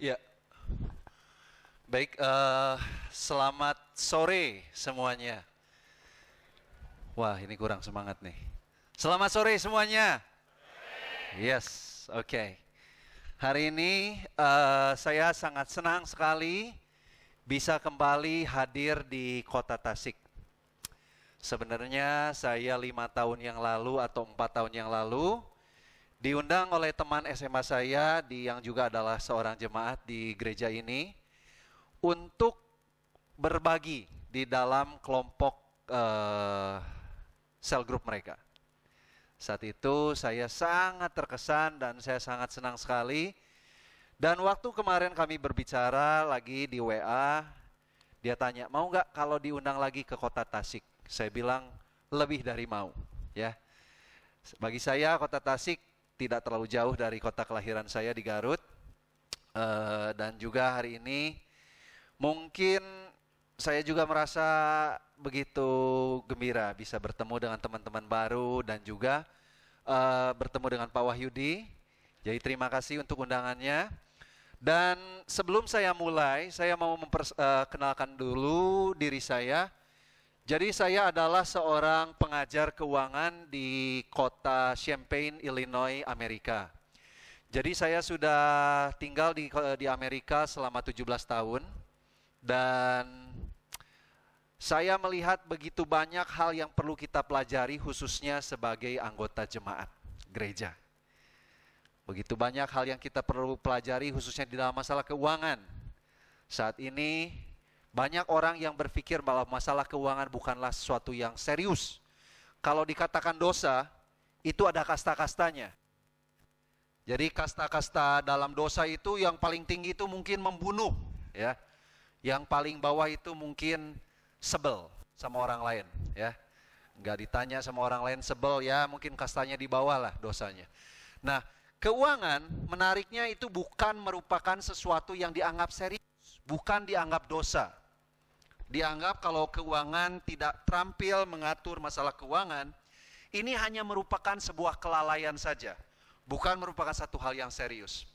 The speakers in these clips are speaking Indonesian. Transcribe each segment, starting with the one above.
Ya, baik. eh, selamat sore semuanya. Wah, ini kurang semangat nih. Selamat sore semuanya. Yes, oke. Hari ini eh, saya sangat senang sekali bisa kembali hadir di Kota Tasik. Sebenarnya saya lima tahun yang lalu atau empat tahun yang lalu diundang oleh teman SMA saya di yang juga adalah seorang jemaat di gereja ini untuk berbagi di dalam kelompok eh, sel group mereka. Saat itu saya sangat terkesan dan saya sangat senang sekali. Dan waktu kemarin kami berbicara lagi di WA, dia tanya mau nggak kalau diundang lagi ke kota Tasik? Saya bilang lebih dari mau, ya. Bagi saya kota Tasik tidak terlalu jauh dari kota kelahiran saya di Garut. Eh, dan juga hari ini mungkin saya juga merasa begitu gembira bisa bertemu dengan teman-teman baru dan juga eh, bertemu dengan Pak Wahyudi. Jadi terima kasih untuk undangannya. Dan sebelum saya mulai, saya mau memperkenalkan dulu diri saya. Jadi saya adalah seorang pengajar keuangan di kota Champaign, Illinois, Amerika. Jadi saya sudah tinggal di di Amerika selama 17 tahun dan saya melihat begitu banyak hal yang perlu kita pelajari khususnya sebagai anggota jemaat gereja. Begitu banyak hal yang kita perlu pelajari khususnya di dalam masalah keuangan. Saat ini banyak orang yang berpikir bahwa masalah keuangan bukanlah sesuatu yang serius. Kalau dikatakan dosa, itu ada kasta-kastanya. Jadi kasta-kasta dalam dosa itu yang paling tinggi itu mungkin membunuh, ya. Yang paling bawah itu mungkin sebel sama orang lain, ya. Enggak ditanya sama orang lain sebel, ya mungkin kastanya di bawah lah dosanya. Nah, Keuangan menariknya itu bukan merupakan sesuatu yang dianggap serius, bukan dianggap dosa. Dianggap kalau keuangan tidak terampil mengatur masalah keuangan, ini hanya merupakan sebuah kelalaian saja, bukan merupakan satu hal yang serius.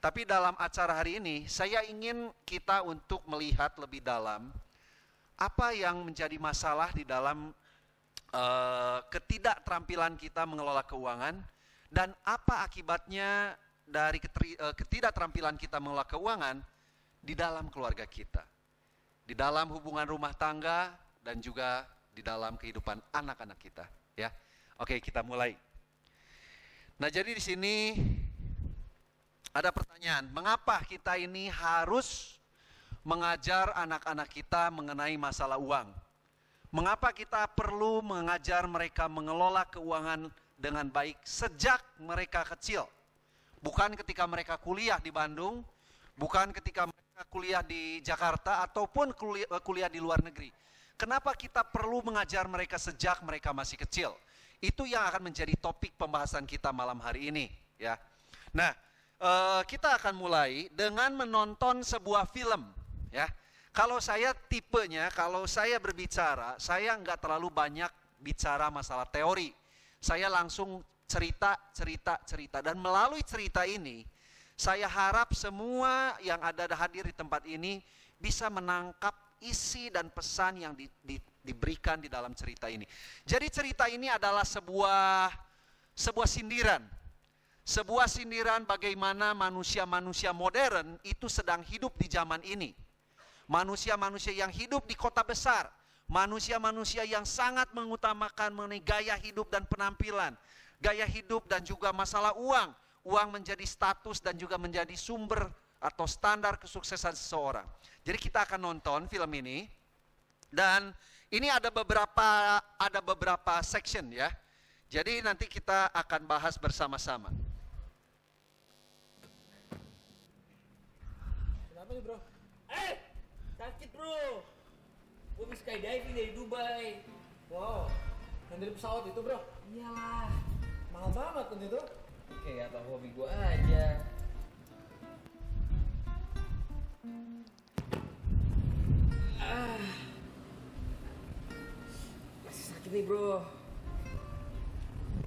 Tapi dalam acara hari ini, saya ingin kita untuk melihat lebih dalam apa yang menjadi masalah di dalam uh, ketidakterampilan kita mengelola keuangan dan apa akibatnya dari eh, ketidakterampilan kita mengelola keuangan di dalam keluarga kita, di dalam hubungan rumah tangga dan juga di dalam kehidupan anak-anak kita. Ya, oke kita mulai. Nah jadi di sini ada pertanyaan, mengapa kita ini harus mengajar anak-anak kita mengenai masalah uang? Mengapa kita perlu mengajar mereka mengelola keuangan dengan baik sejak mereka kecil. Bukan ketika mereka kuliah di Bandung, bukan ketika kuliah di Jakarta ataupun kuliah, kuliah di luar negeri. Kenapa kita perlu mengajar mereka sejak mereka masih kecil? Itu yang akan menjadi topik pembahasan kita malam hari ini, ya. Nah, uh, kita akan mulai dengan menonton sebuah film, ya. Kalau saya tipenya, kalau saya berbicara, saya nggak terlalu banyak bicara masalah teori saya langsung cerita, cerita, cerita. Dan melalui cerita ini, saya harap semua yang ada hadir di tempat ini bisa menangkap isi dan pesan yang di, di, diberikan di dalam cerita ini. Jadi cerita ini adalah sebuah sebuah sindiran. Sebuah sindiran bagaimana manusia-manusia modern itu sedang hidup di zaman ini. Manusia-manusia yang hidup di kota besar, Manusia-manusia yang sangat mengutamakan mengenai gaya hidup dan penampilan, gaya hidup dan juga masalah uang. Uang menjadi status dan juga menjadi sumber atau standar kesuksesan seseorang. Jadi kita akan nonton film ini dan ini ada beberapa ada beberapa section ya. Jadi nanti kita akan bahas bersama-sama. Kenapa nih bro? Eh, sakit bro. Gue bisa skydiving dari Dubai. Wow, yang dari pesawat itu bro? Iyalah. Mahal banget kan itu? Kayak apa hobi gue aja. Ah. Masih sakit nih bro.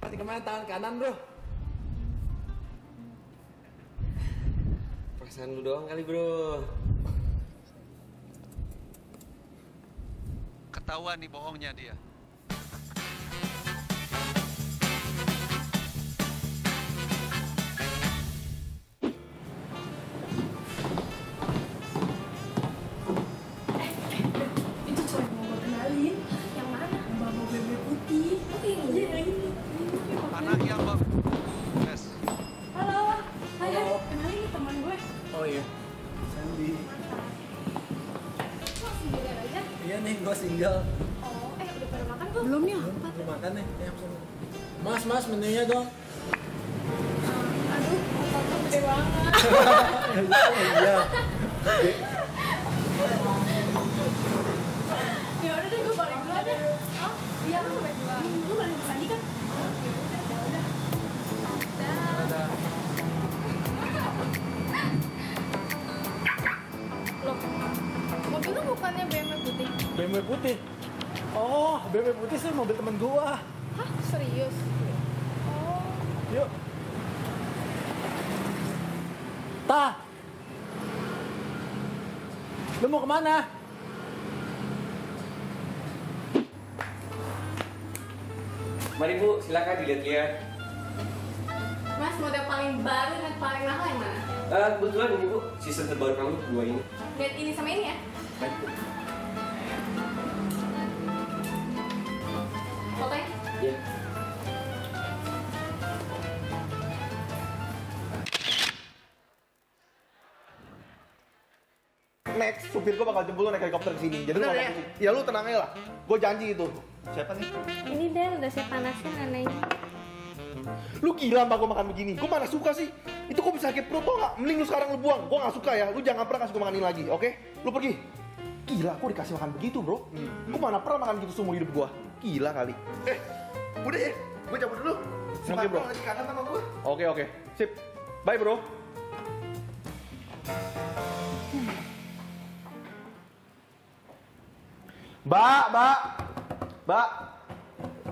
Berarti ke mana tangan kanan bro? Perasaan lu doang kali bro. Ketahuan nih bohongnya dia. Mas, mas, menunya Mari bu, silakan dilihat-lihat. Mas model paling baru dan paling mahal yang mana? Eh, kebetulan ini bu, season terbaru kami dua ini. Lihat ini sama ini ya. Baik bu. Fotonya. Ya. Next, supir gue bakal jemput lu naik helikopter ke sini. Jadi Bener ngomong ya? Ya lu tenang aja lah. Gue janji itu. Siapa nih? Ini deh udah saya panasin anehnya. Lu gila mbak gue makan begini. Gue mana suka sih. Itu kok bisa sakit perut tau gak? Mending lu sekarang lu buang. Gue gak suka ya. Lu jangan pernah kasih gue makan ini lagi, oke? Lu pergi. Gila, kok dikasih makan begitu bro? Gue mana pernah makan gitu seumur hidup gue. Gila kali. Eh, udah ya. Gue cabut dulu. Oke, bro. Marco lagi kangen sama gue. Oke oke. Sip. Bye bro. Mbak, mbak, mbak,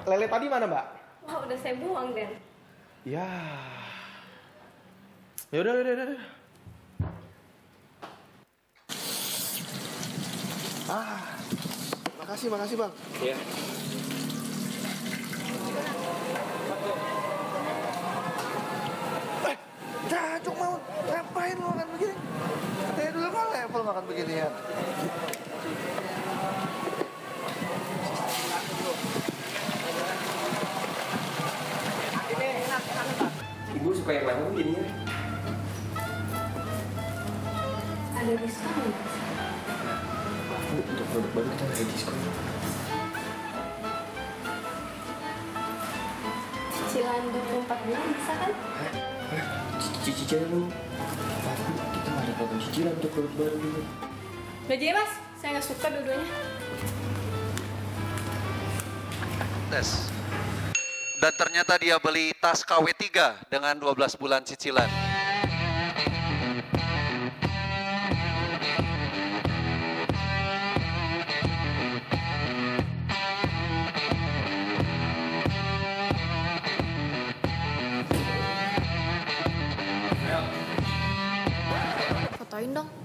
lele tadi mana mbak? Wah udah saya buang Den. Ya. Ya udah, udah, udah, udah. Ah, makasih, makasih bang. Ya. Eh, cacuk mau ngapain lo makan begini? Katanya dulu kan level makan begini ya. Ibu suka yang mana jadinya? Ada diskon? Bu, untuk produk baru kita ada diskon. Cicilan 24 bulan bisa kan? Cicilan lu. Kita nggak ada program cicilan untuk produk baru jadi mas, saya nggak suka dua-duanya. Tes. Dan ternyata dia beli tas KW3 dengan 12 bulan cicilan. Fotoin dong.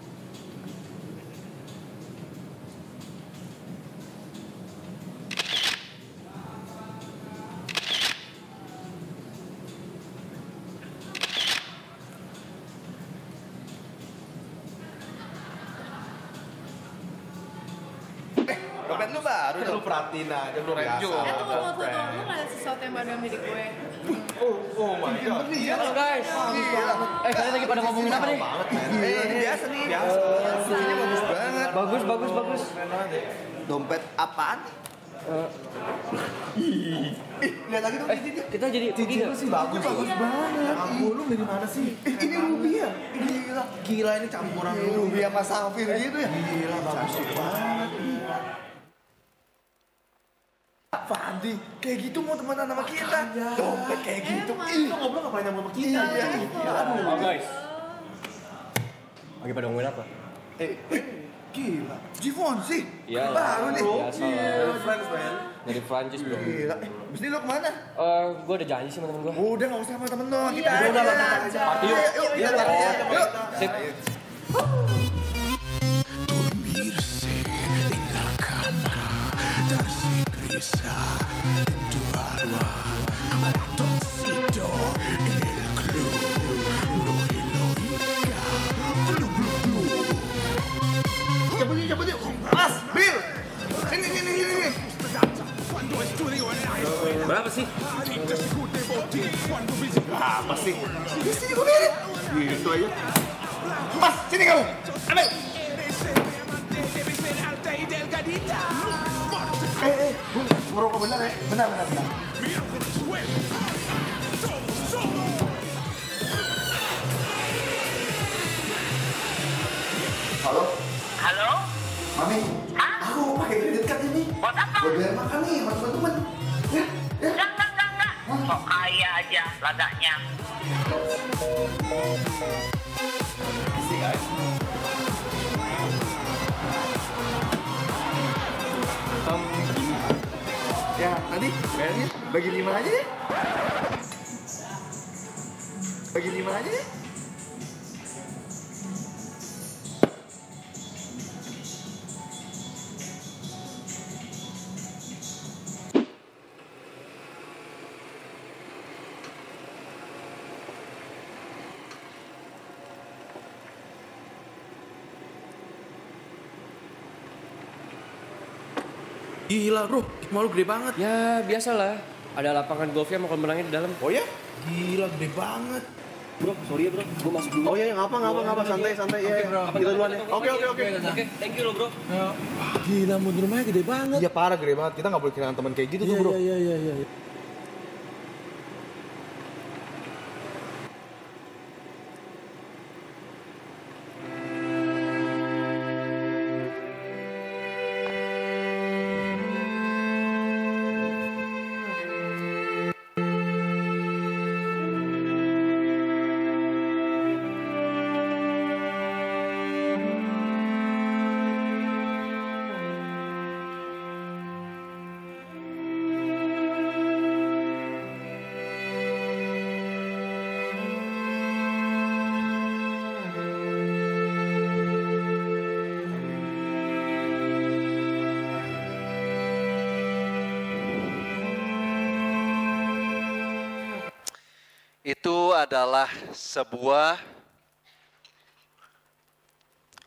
Lu perhatiin aja bro biasa. Eh tunggu tunggu tunggu, lu nggak ada sesuatu yang baru milik gue. Oh, oh my god. Halo guys. Eh kalian lagi pada ngomongin apa nih? Eh, ini biasa nih. Biasa. Fungsinya bagus banget. Bagus bagus bagus. Dompet apaan? Ih, lihat lagi dong Eh kita jadi pergi nggak? sih bagus bagus banget. Ampun lu dari mana sih? Eh, ini Rubia. Gila. Gila ini campuran Rubia sama Safir gitu ya. Gila bagus banget. Fandi, kayak gitu mau temenan sama kita. Dompet kayak gitu. Ih, lo ngobrol ngapain sama kita? Iya. Aduh. Oh guys. Lagi pada ngomongin apa? Eh, eh, gila. Givenchy. Iya. Baru nih. Biasa lah. Friends, man. dari Prancis bro. Gila, eh, abis ini lo ke mana? Eh, gue udah janji sama temen gue. Udah gak usah sama temen lo, kita Iya, aja. udah, aja. Party yuk. Yuk. Yuk. Cabut yuk, cabut Berapa sih? Apa sih? Di sini gue biarin. Gitu aja. Mas, sini kamu. Ambil. Gue ngerokok bener ya? Benar, benar, benar. Halo, Halo? Mami. Aku mau pakai kredit card ini. Buat apa? Buat bayar makan nih sama teman-teman. Ya, ya. Enggak, enggak, enggak, enggak. Sok kaya aja ladanya. Ya, tadi bayarnya bagi lima aja ya. Bagi lima aja ya. Gila bro, malu gede banget. Ya biasalah. Ada lapangan golfnya mau menangnya di dalam. Oh ya? Gila gede banget. Bro, sorry ya bro. Gue masuk dulu. Oh ya, ngapa ngapa ngapa santai santai ya. ya. Kita duluan ya. Oke oke oke. Oke, thank you lo bro. Gila mundur rumahnya gede banget. Iya parah gede banget. Kita nggak boleh kehilangan teman kayak gitu tuh bro. Iya iya iya iya. Itu adalah sebuah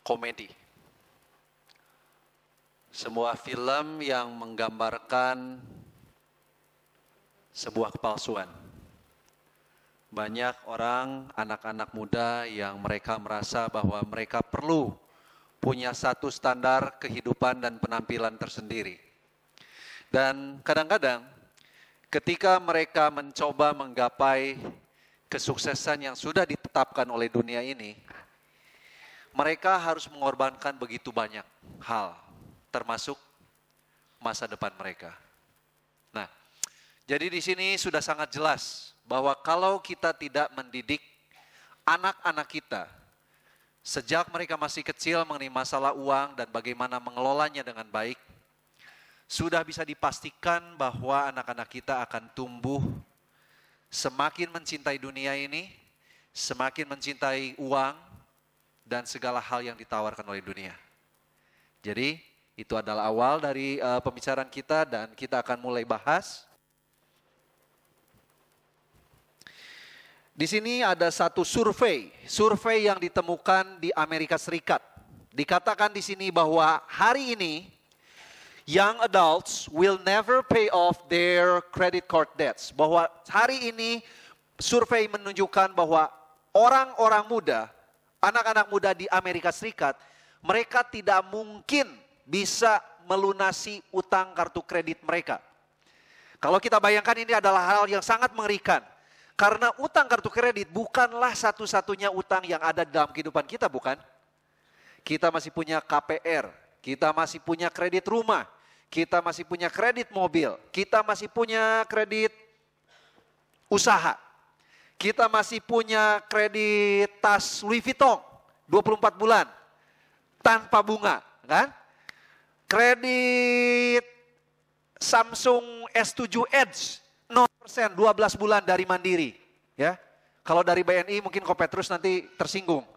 komedi. Sebuah film yang menggambarkan sebuah kepalsuan. Banyak orang, anak-anak muda yang mereka merasa bahwa mereka perlu punya satu standar kehidupan dan penampilan tersendiri. Dan kadang-kadang ketika mereka mencoba menggapai kesuksesan yang sudah ditetapkan oleh dunia ini, mereka harus mengorbankan begitu banyak hal, termasuk masa depan mereka. Nah, jadi di sini sudah sangat jelas bahwa kalau kita tidak mendidik anak-anak kita sejak mereka masih kecil mengenai masalah uang dan bagaimana mengelolanya dengan baik, sudah bisa dipastikan bahwa anak-anak kita akan tumbuh semakin mencintai dunia ini, semakin mencintai uang, dan segala hal yang ditawarkan oleh dunia. Jadi, itu adalah awal dari uh, pembicaraan kita, dan kita akan mulai bahas. Di sini ada satu survei, survei yang ditemukan di Amerika Serikat. Dikatakan di sini bahwa hari ini young adults will never pay off their credit card debts. Bahwa hari ini survei menunjukkan bahwa orang-orang muda, anak-anak muda di Amerika Serikat, mereka tidak mungkin bisa melunasi utang kartu kredit mereka. Kalau kita bayangkan ini adalah hal yang sangat mengerikan. Karena utang kartu kredit bukanlah satu-satunya utang yang ada dalam kehidupan kita, bukan? Kita masih punya KPR, kita masih punya kredit rumah, kita masih punya kredit mobil, kita masih punya kredit usaha, kita masih punya kredit tas Louis Vuitton 24 bulan tanpa bunga, kan? Kredit Samsung S7 Edge 0% 12 bulan dari Mandiri, ya. Kalau dari BNI mungkin Kopetrus nanti tersinggung.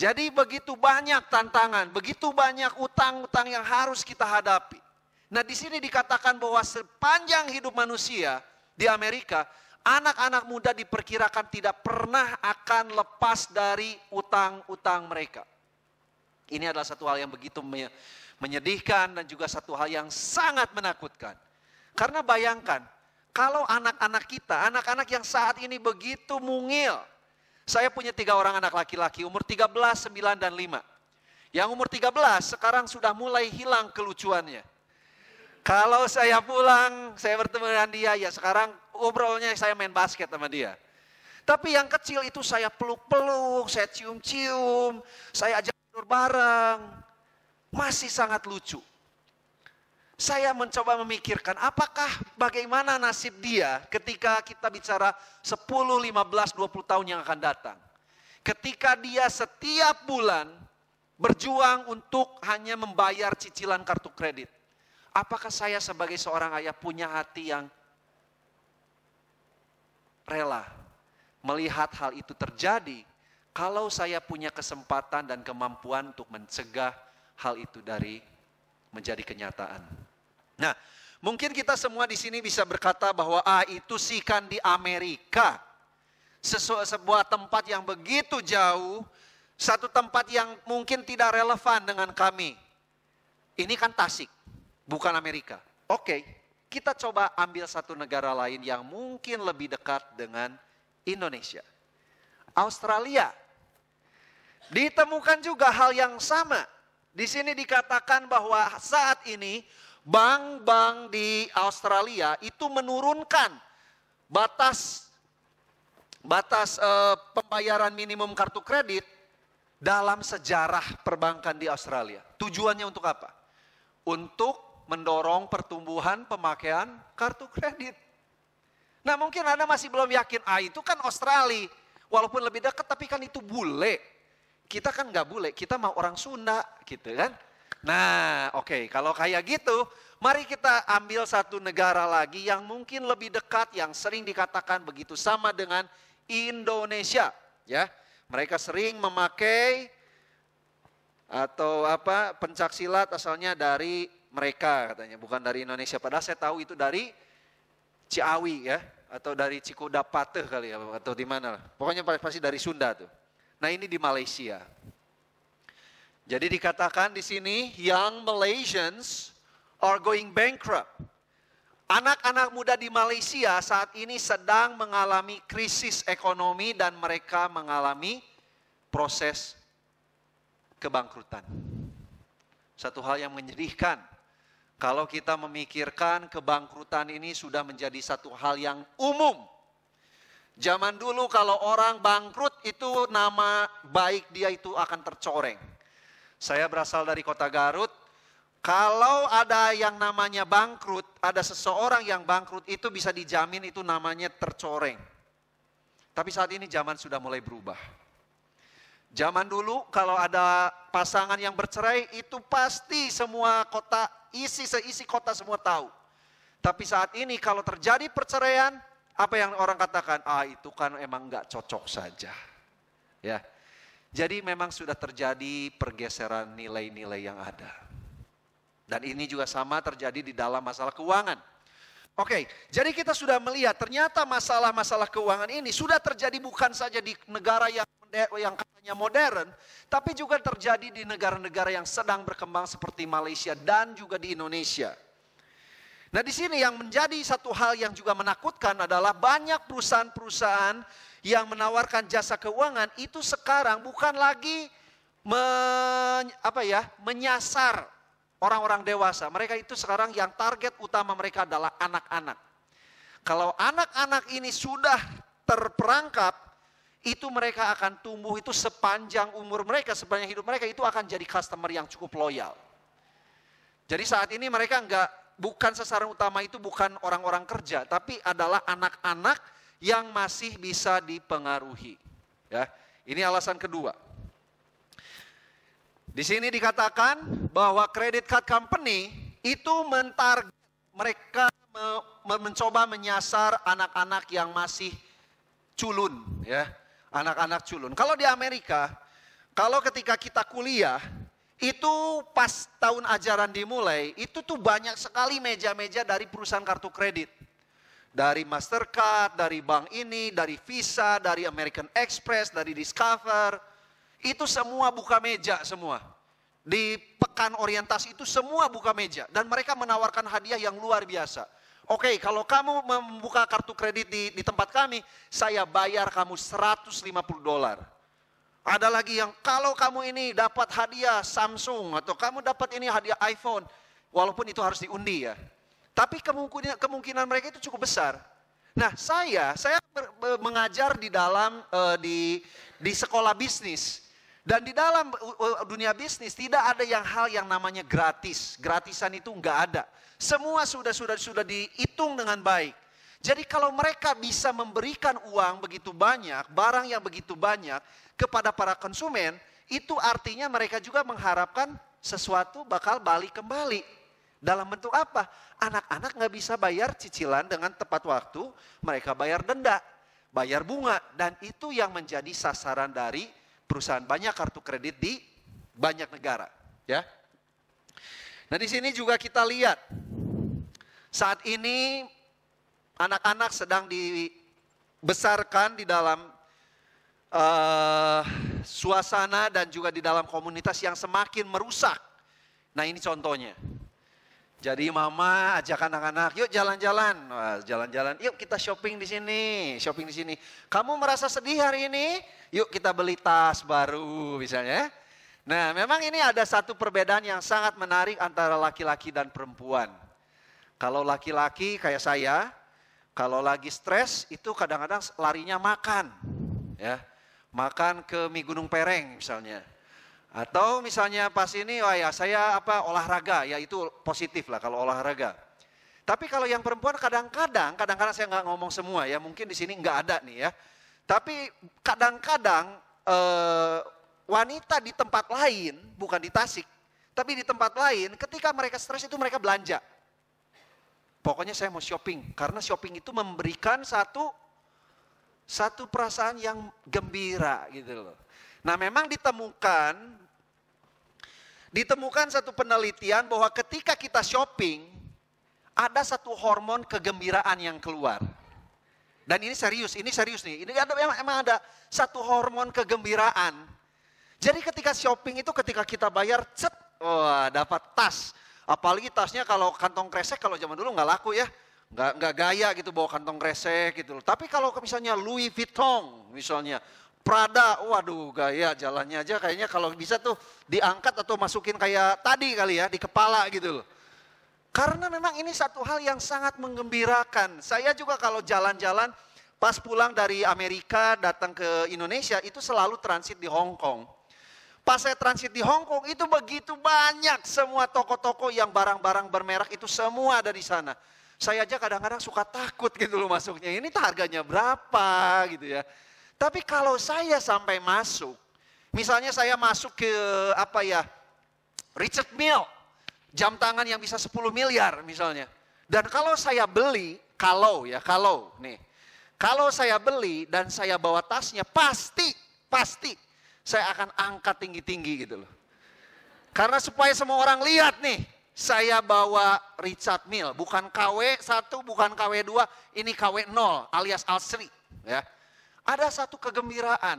Jadi begitu banyak tantangan, begitu banyak utang-utang yang harus kita hadapi. Nah di sini dikatakan bahwa sepanjang hidup manusia di Amerika, anak-anak muda diperkirakan tidak pernah akan lepas dari utang-utang mereka. Ini adalah satu hal yang begitu menyedihkan dan juga satu hal yang sangat menakutkan. Karena bayangkan, kalau anak-anak kita, anak-anak yang saat ini begitu mungil, saya punya tiga orang anak laki-laki, umur 13, 9, dan 5. Yang umur 13 sekarang sudah mulai hilang kelucuannya. Kalau saya pulang, saya bertemu dengan dia, ya sekarang obrolnya saya main basket sama dia. Tapi yang kecil itu saya peluk-peluk, saya cium-cium, saya ajak tidur bareng. Masih sangat lucu. Saya mencoba memikirkan apakah bagaimana nasib dia ketika kita bicara 10, 15, 20 tahun yang akan datang. Ketika dia setiap bulan berjuang untuk hanya membayar cicilan kartu kredit. Apakah saya sebagai seorang ayah punya hati yang rela melihat hal itu terjadi kalau saya punya kesempatan dan kemampuan untuk mencegah hal itu dari menjadi kenyataan. Nah, mungkin kita semua di sini bisa berkata bahwa ah itu sih kan di Amerika. Sesu, sebuah tempat yang begitu jauh, satu tempat yang mungkin tidak relevan dengan kami. Ini kan Tasik, bukan Amerika. Oke, kita coba ambil satu negara lain yang mungkin lebih dekat dengan Indonesia. Australia. Ditemukan juga hal yang sama. Di sini dikatakan bahwa saat ini bank-bank di Australia itu menurunkan batas batas uh, pembayaran minimum kartu kredit dalam sejarah perbankan di Australia. Tujuannya untuk apa? Untuk mendorong pertumbuhan pemakaian kartu kredit. Nah mungkin Anda masih belum yakin, ah itu kan Australia. Walaupun lebih dekat tapi kan itu bule. Kita kan nggak bule, kita mau orang Sunda gitu kan. Nah, oke, okay. kalau kayak gitu, mari kita ambil satu negara lagi yang mungkin lebih dekat, yang sering dikatakan begitu sama dengan Indonesia, ya. Mereka sering memakai atau apa pencak silat asalnya dari mereka katanya, bukan dari Indonesia. Padahal saya tahu itu dari Ciawi ya, atau dari Cikudapate kali ya, atau di mana Pokoknya pasti dari Sunda tuh. Nah ini di Malaysia. Jadi dikatakan di sini young Malaysians are going bankrupt. Anak-anak muda di Malaysia saat ini sedang mengalami krisis ekonomi dan mereka mengalami proses kebangkrutan. Satu hal yang menyedihkan. Kalau kita memikirkan kebangkrutan ini sudah menjadi satu hal yang umum. Zaman dulu kalau orang bangkrut itu nama baik dia itu akan tercoreng saya berasal dari kota Garut. Kalau ada yang namanya bangkrut, ada seseorang yang bangkrut itu bisa dijamin itu namanya tercoreng. Tapi saat ini zaman sudah mulai berubah. Zaman dulu kalau ada pasangan yang bercerai itu pasti semua kota, isi seisi kota semua tahu. Tapi saat ini kalau terjadi perceraian, apa yang orang katakan? Ah itu kan emang nggak cocok saja. Ya, jadi memang sudah terjadi pergeseran nilai-nilai yang ada. Dan ini juga sama terjadi di dalam masalah keuangan. Oke, jadi kita sudah melihat ternyata masalah-masalah keuangan ini sudah terjadi bukan saja di negara yang yang katanya modern, tapi juga terjadi di negara-negara yang sedang berkembang seperti Malaysia dan juga di Indonesia. Nah, di sini yang menjadi satu hal yang juga menakutkan adalah banyak perusahaan-perusahaan yang menawarkan jasa keuangan itu sekarang bukan lagi men, apa ya, menyasar orang-orang dewasa. Mereka itu sekarang yang target utama mereka adalah anak-anak. Kalau anak-anak ini sudah terperangkap, itu mereka akan tumbuh itu sepanjang umur mereka, sepanjang hidup mereka itu akan jadi customer yang cukup loyal. Jadi saat ini mereka enggak bukan sasaran utama itu bukan orang-orang kerja, tapi adalah anak-anak yang masih bisa dipengaruhi. Ya, ini alasan kedua. Di sini dikatakan bahwa credit card company itu mentarget mereka me- me- mencoba menyasar anak-anak yang masih culun ya. Anak-anak culun. Kalau di Amerika, kalau ketika kita kuliah, itu pas tahun ajaran dimulai, itu tuh banyak sekali meja-meja dari perusahaan kartu kredit. Dari Mastercard, dari bank ini, dari Visa, dari American Express, dari Discover. Itu semua buka meja semua. Di pekan orientasi itu semua buka meja. Dan mereka menawarkan hadiah yang luar biasa. Oke, kalau kamu membuka kartu kredit di, di tempat kami, saya bayar kamu 150 dolar. Ada lagi yang kalau kamu ini dapat hadiah Samsung atau kamu dapat ini hadiah iPhone, walaupun itu harus diundi ya. Tapi kemungkinan, kemungkinan mereka itu cukup besar. Nah, saya saya mengajar di dalam eh, di di sekolah bisnis dan di dalam uh, uh, dunia bisnis tidak ada yang hal yang namanya gratis. Gratisan itu nggak ada. Semua sudah sudah sudah dihitung dengan baik. Jadi kalau mereka bisa memberikan uang begitu banyak, barang yang begitu banyak kepada para konsumen, itu artinya mereka juga mengharapkan sesuatu bakal balik kembali. Dalam bentuk apa? Anak-anak nggak bisa bayar cicilan dengan tepat waktu, mereka bayar denda, bayar bunga, dan itu yang menjadi sasaran dari perusahaan banyak kartu kredit di banyak negara, ya. Nah di sini juga kita lihat saat ini anak-anak sedang dibesarkan di dalam eh, suasana dan juga di dalam komunitas yang semakin merusak. Nah ini contohnya. Jadi mama ajak anak-anak, yuk jalan-jalan, jalan-jalan, yuk kita shopping di sini, shopping di sini. Kamu merasa sedih hari ini? Yuk kita beli tas baru misalnya. Nah memang ini ada satu perbedaan yang sangat menarik antara laki-laki dan perempuan. Kalau laki-laki kayak saya, kalau lagi stres itu kadang-kadang larinya makan, ya, makan ke mie gunung pereng misalnya. Atau misalnya pas ini, wah ya saya apa olahraga, ya itu positif lah kalau olahraga. Tapi kalau yang perempuan kadang-kadang, kadang-kadang saya nggak ngomong semua ya, mungkin di sini nggak ada nih ya. Tapi kadang-kadang eh, wanita di tempat lain, bukan di Tasik, tapi di tempat lain, ketika mereka stres itu mereka belanja. Pokoknya saya mau shopping, karena shopping itu memberikan satu satu perasaan yang gembira gitu loh. Nah memang ditemukan, ditemukan satu penelitian bahwa ketika kita shopping, ada satu hormon kegembiraan yang keluar. Dan ini serius, ini serius nih. Ini ada memang, emang ada satu hormon kegembiraan. Jadi ketika shopping itu ketika kita bayar, cet, wah dapat tas. Apalagi tasnya kalau kantong kresek kalau zaman dulu nggak laku ya. Nggak, nggak gaya gitu bawa kantong kresek gitu loh. Tapi kalau misalnya Louis Vuitton misalnya, Prada, waduh gaya jalannya aja kayaknya kalau bisa tuh diangkat atau masukin kayak tadi kali ya di kepala gitu loh. Karena memang ini satu hal yang sangat menggembirakan. Saya juga kalau jalan-jalan pas pulang dari Amerika datang ke Indonesia itu selalu transit di Hong Kong. Pas saya transit di Hong Kong itu begitu banyak semua toko-toko yang barang-barang bermerek itu semua ada di sana. Saya aja kadang-kadang suka takut gitu loh masuknya. Ini harganya berapa gitu ya. Tapi kalau saya sampai masuk, misalnya saya masuk ke apa ya, Richard Mille, jam tangan yang bisa 10 miliar misalnya. Dan kalau saya beli, kalau ya, kalau nih, kalau saya beli dan saya bawa tasnya, pasti, pasti saya akan angkat tinggi-tinggi gitu loh. Karena supaya semua orang lihat nih, saya bawa Richard Mille, bukan KW 1, bukan KW 2, ini KW 0 alias Alsri. Ya. Ada satu kegembiraan.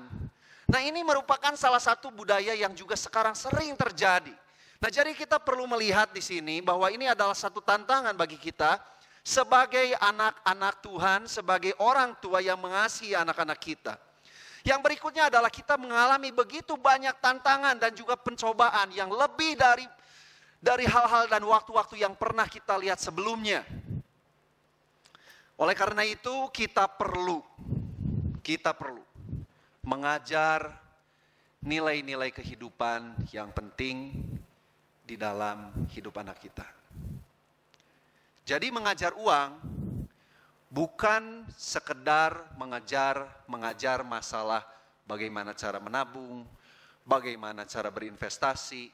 Nah ini merupakan salah satu budaya yang juga sekarang sering terjadi. Nah jadi kita perlu melihat di sini bahwa ini adalah satu tantangan bagi kita sebagai anak-anak Tuhan, sebagai orang tua yang mengasihi anak-anak kita. Yang berikutnya adalah kita mengalami begitu banyak tantangan dan juga pencobaan yang lebih dari dari hal-hal dan waktu-waktu yang pernah kita lihat sebelumnya. Oleh karena itu kita perlu kita perlu mengajar nilai-nilai kehidupan yang penting di dalam hidup anak kita. Jadi mengajar uang bukan sekedar mengajar mengajar masalah bagaimana cara menabung, bagaimana cara berinvestasi,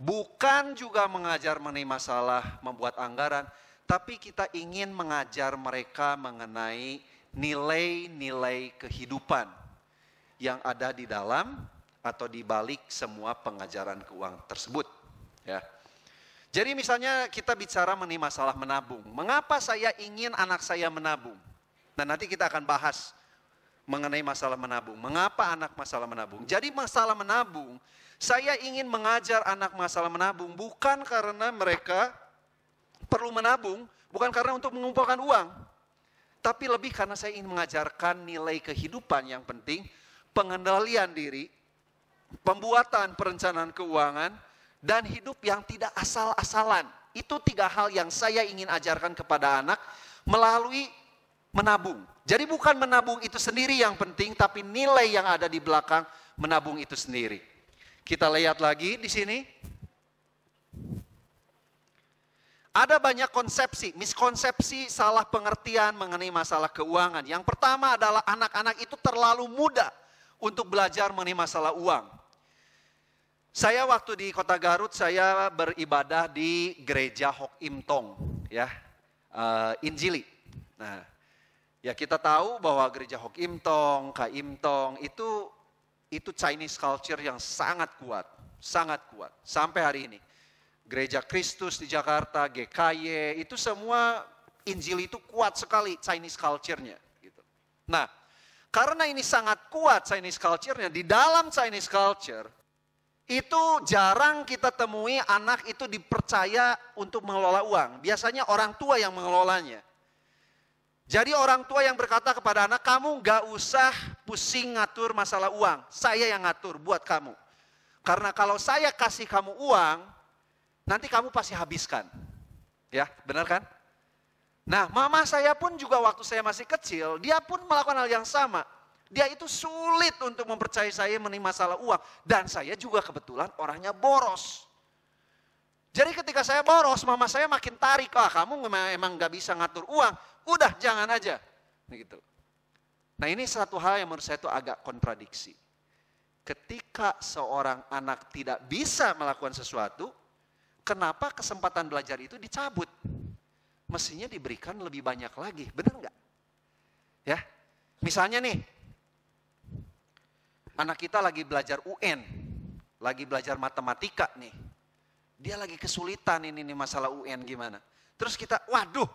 Bukan juga mengajar mengenai masalah membuat anggaran, tapi kita ingin mengajar mereka mengenai nilai-nilai kehidupan yang ada di dalam atau di balik semua pengajaran keuangan tersebut. Ya. Jadi misalnya kita bicara mengenai masalah menabung. Mengapa saya ingin anak saya menabung? Nah nanti kita akan bahas mengenai masalah menabung. Mengapa anak masalah menabung? Jadi masalah menabung, saya ingin mengajar anak masalah menabung bukan karena mereka perlu menabung, bukan karena untuk mengumpulkan uang. Tapi lebih karena saya ingin mengajarkan nilai kehidupan yang penting, pengendalian diri, pembuatan perencanaan keuangan, dan hidup yang tidak asal-asalan. Itu tiga hal yang saya ingin ajarkan kepada anak melalui menabung. Jadi bukan menabung itu sendiri yang penting, tapi nilai yang ada di belakang menabung itu sendiri. Kita lihat lagi di sini. Ada banyak konsepsi, miskonsepsi, salah pengertian mengenai masalah keuangan. Yang pertama adalah anak-anak itu terlalu muda untuk belajar mengenai masalah uang. Saya waktu di Kota Garut saya beribadah di gereja Hok Im Tong ya. Uh, Injili. Nah, ya kita tahu bahwa gereja Hok Im Tong, Ka Im Tong itu itu Chinese culture yang sangat kuat, sangat kuat sampai hari ini. Gereja Kristus di Jakarta, GKY, itu semua Injil itu kuat sekali Chinese culture-nya gitu. Nah, karena ini sangat kuat Chinese culture-nya, di dalam Chinese culture itu jarang kita temui anak itu dipercaya untuk mengelola uang. Biasanya orang tua yang mengelolanya. Jadi orang tua yang berkata kepada anak, kamu gak usah pusing ngatur masalah uang. Saya yang ngatur buat kamu. Karena kalau saya kasih kamu uang, nanti kamu pasti habiskan. Ya, benar kan? Nah, mama saya pun juga waktu saya masih kecil, dia pun melakukan hal yang sama. Dia itu sulit untuk mempercayai saya mengenai masalah uang. Dan saya juga kebetulan orangnya boros. Jadi ketika saya boros, mama saya makin tarik. Ah kamu emang gak bisa ngatur uang. Udah jangan aja. Begitu. Nah ini satu hal yang menurut saya itu agak kontradiksi. Ketika seorang anak tidak bisa melakukan sesuatu, kenapa kesempatan belajar itu dicabut? Mestinya diberikan lebih banyak lagi, benar nggak? Ya, misalnya nih, anak kita lagi belajar UN, lagi belajar matematika nih. Dia lagi kesulitan ini nih masalah UN gimana. Terus kita, waduh,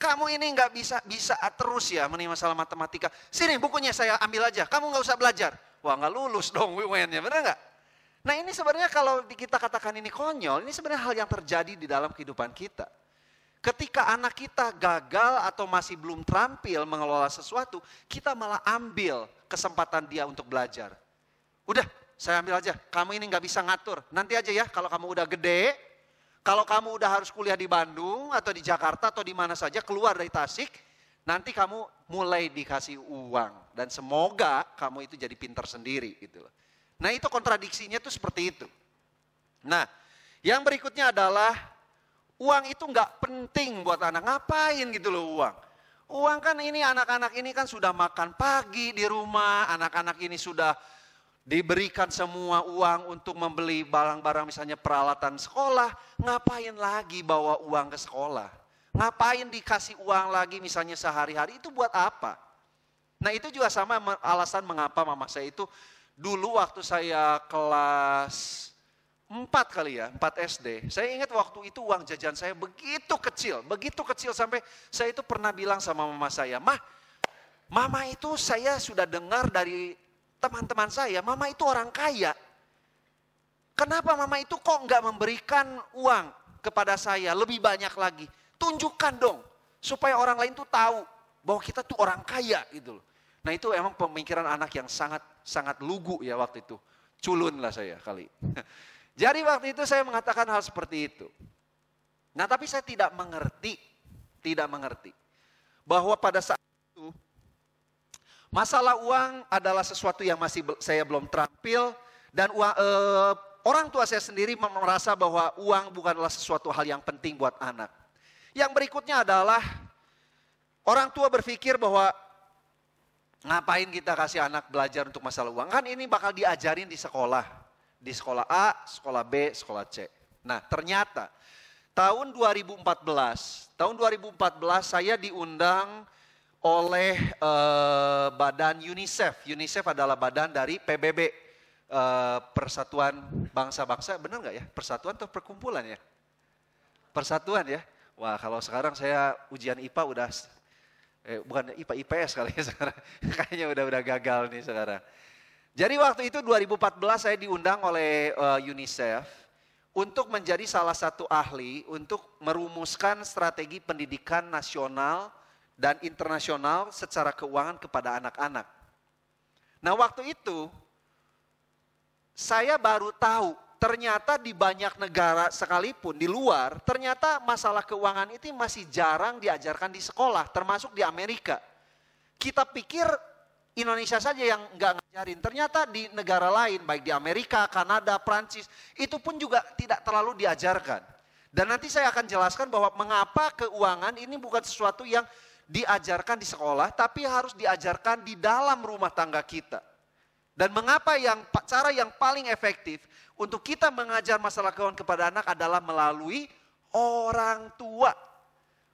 kamu ini nggak bisa bisa terus ya mengenai masalah matematika. Sini bukunya saya ambil aja, kamu nggak usah belajar. Wah nggak lulus dong UN-nya, benar nggak? Nah ini sebenarnya kalau kita katakan ini konyol, ini sebenarnya hal yang terjadi di dalam kehidupan kita. Ketika anak kita gagal atau masih belum terampil mengelola sesuatu, kita malah ambil kesempatan dia untuk belajar. Udah, saya ambil aja. Kamu ini nggak bisa ngatur. Nanti aja ya, kalau kamu udah gede, kalau kamu udah harus kuliah di Bandung atau di Jakarta atau di mana saja, keluar dari Tasik, nanti kamu mulai dikasih uang. Dan semoga kamu itu jadi pintar sendiri gitu loh. Nah itu kontradiksinya tuh seperti itu. Nah yang berikutnya adalah uang itu nggak penting buat anak. Ngapain gitu loh uang. Uang kan ini anak-anak ini kan sudah makan pagi di rumah, anak-anak ini sudah diberikan semua uang untuk membeli barang-barang misalnya peralatan sekolah, ngapain lagi bawa uang ke sekolah? Ngapain dikasih uang lagi misalnya sehari-hari itu buat apa? Nah itu juga sama alasan mengapa mama saya itu dulu waktu saya kelas 4 kali ya, 4 SD. Saya ingat waktu itu uang jajan saya begitu kecil, begitu kecil sampai saya itu pernah bilang sama mama saya, Mah, mama itu saya sudah dengar dari teman-teman saya, mama itu orang kaya. Kenapa mama itu kok nggak memberikan uang kepada saya lebih banyak lagi? Tunjukkan dong, supaya orang lain tuh tahu bahwa kita tuh orang kaya gitu loh. Nah itu emang pemikiran anak yang sangat sangat lugu ya waktu itu. Culun lah saya kali. Jadi waktu itu saya mengatakan hal seperti itu. Nah tapi saya tidak mengerti, tidak mengerti. Bahwa pada saat itu Masalah uang adalah sesuatu yang masih saya belum terampil dan uang, eh, orang tua saya sendiri merasa bahwa uang bukanlah sesuatu hal yang penting buat anak. Yang berikutnya adalah orang tua berpikir bahwa ngapain kita kasih anak belajar untuk masalah uang? Kan ini bakal diajarin di sekolah. Di sekolah A, sekolah B, sekolah C. Nah, ternyata tahun 2014, tahun 2014 saya diundang oleh eh, badan UNICEF. UNICEF adalah badan dari PBB, eh, Persatuan Bangsa-Bangsa. Benar nggak ya? Persatuan atau perkumpulan ya? Persatuan ya. Wah, kalau sekarang saya ujian IPA udah eh, bukan IPA IPS kali ya sekarang. Kayaknya udah udah gagal nih sekarang. Jadi waktu itu 2014 saya diundang oleh uh, UNICEF untuk menjadi salah satu ahli untuk merumuskan strategi pendidikan nasional dan internasional secara keuangan kepada anak-anak. Nah, waktu itu saya baru tahu ternyata di banyak negara sekalipun di luar, ternyata masalah keuangan itu masih jarang diajarkan di sekolah, termasuk di Amerika. Kita pikir Indonesia saja yang nggak ngajarin. Ternyata di negara lain, baik di Amerika, Kanada, Prancis, itu pun juga tidak terlalu diajarkan. Dan nanti saya akan jelaskan bahwa mengapa keuangan ini bukan sesuatu yang diajarkan di sekolah, tapi harus diajarkan di dalam rumah tangga kita. Dan mengapa yang cara yang paling efektif untuk kita mengajar masalah keuangan kepada anak adalah melalui orang tua.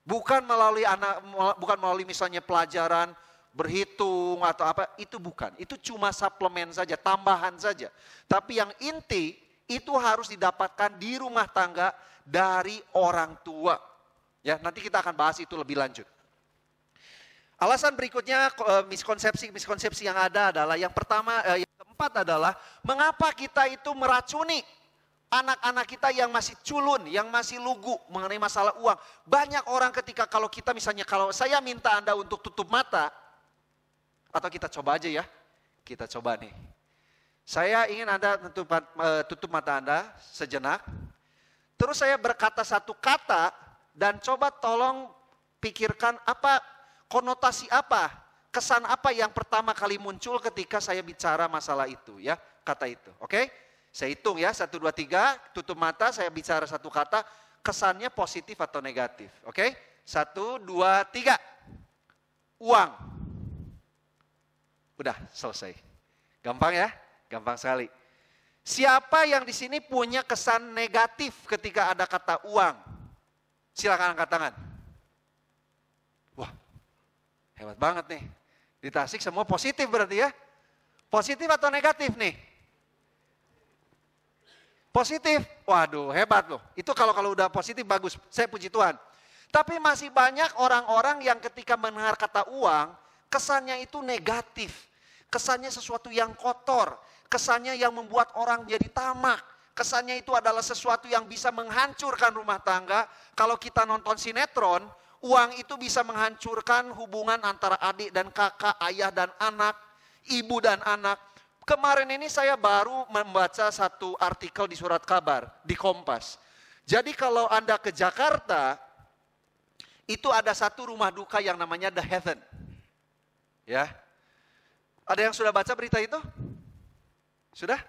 Bukan melalui anak bukan melalui misalnya pelajaran berhitung atau apa, itu bukan. Itu cuma suplemen saja, tambahan saja. Tapi yang inti itu harus didapatkan di rumah tangga dari orang tua. Ya, nanti kita akan bahas itu lebih lanjut. Alasan berikutnya miskonsepsi-miskonsepsi yang ada adalah yang pertama, eh, yang keempat adalah mengapa kita itu meracuni anak-anak kita yang masih culun, yang masih lugu mengenai masalah uang. Banyak orang ketika kalau kita misalnya kalau saya minta Anda untuk tutup mata, atau kita coba aja ya. Kita coba nih. Saya ingin Anda tutup, eh, tutup mata Anda sejenak. Terus saya berkata satu kata dan coba tolong pikirkan apa konotasi apa, kesan apa yang pertama kali muncul ketika saya bicara masalah itu ya, kata itu. Oke? Saya hitung ya, satu, dua, tiga, tutup mata, saya bicara satu kata, kesannya positif atau negatif. Oke? Satu, dua, tiga. Uang. Udah selesai. Gampang ya? Gampang sekali. Siapa yang di sini punya kesan negatif ketika ada kata uang? Silakan angkat tangan. Hebat banget nih. Di Tasik semua positif berarti ya? Positif atau negatif nih? Positif. Waduh, hebat loh. Itu kalau kalau udah positif bagus. Saya puji Tuhan. Tapi masih banyak orang-orang yang ketika mendengar kata uang, kesannya itu negatif. Kesannya sesuatu yang kotor, kesannya yang membuat orang jadi tamak, kesannya itu adalah sesuatu yang bisa menghancurkan rumah tangga. Kalau kita nonton sinetron, uang itu bisa menghancurkan hubungan antara adik dan kakak, ayah dan anak, ibu dan anak. Kemarin ini saya baru membaca satu artikel di surat kabar di Kompas. Jadi kalau Anda ke Jakarta, itu ada satu rumah duka yang namanya The Heaven. Ya, ada yang sudah baca berita itu? Sudah?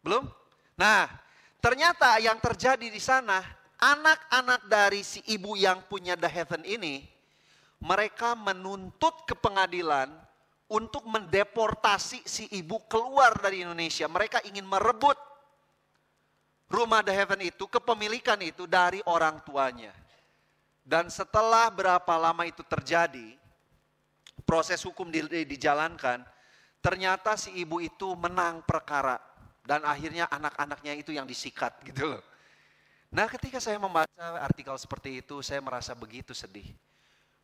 Belum? Nah, ternyata yang terjadi di sana, anak-anak dari si ibu yang punya The Heaven ini, mereka menuntut ke pengadilan untuk mendeportasi si ibu keluar dari Indonesia. Mereka ingin merebut rumah The Heaven itu, kepemilikan itu dari orang tuanya. Dan setelah berapa lama itu terjadi, proses hukum di, dijalankan, ternyata si ibu itu menang perkara dan akhirnya anak-anaknya itu yang disikat gitu loh. Nah ketika saya membaca artikel seperti itu saya merasa begitu sedih.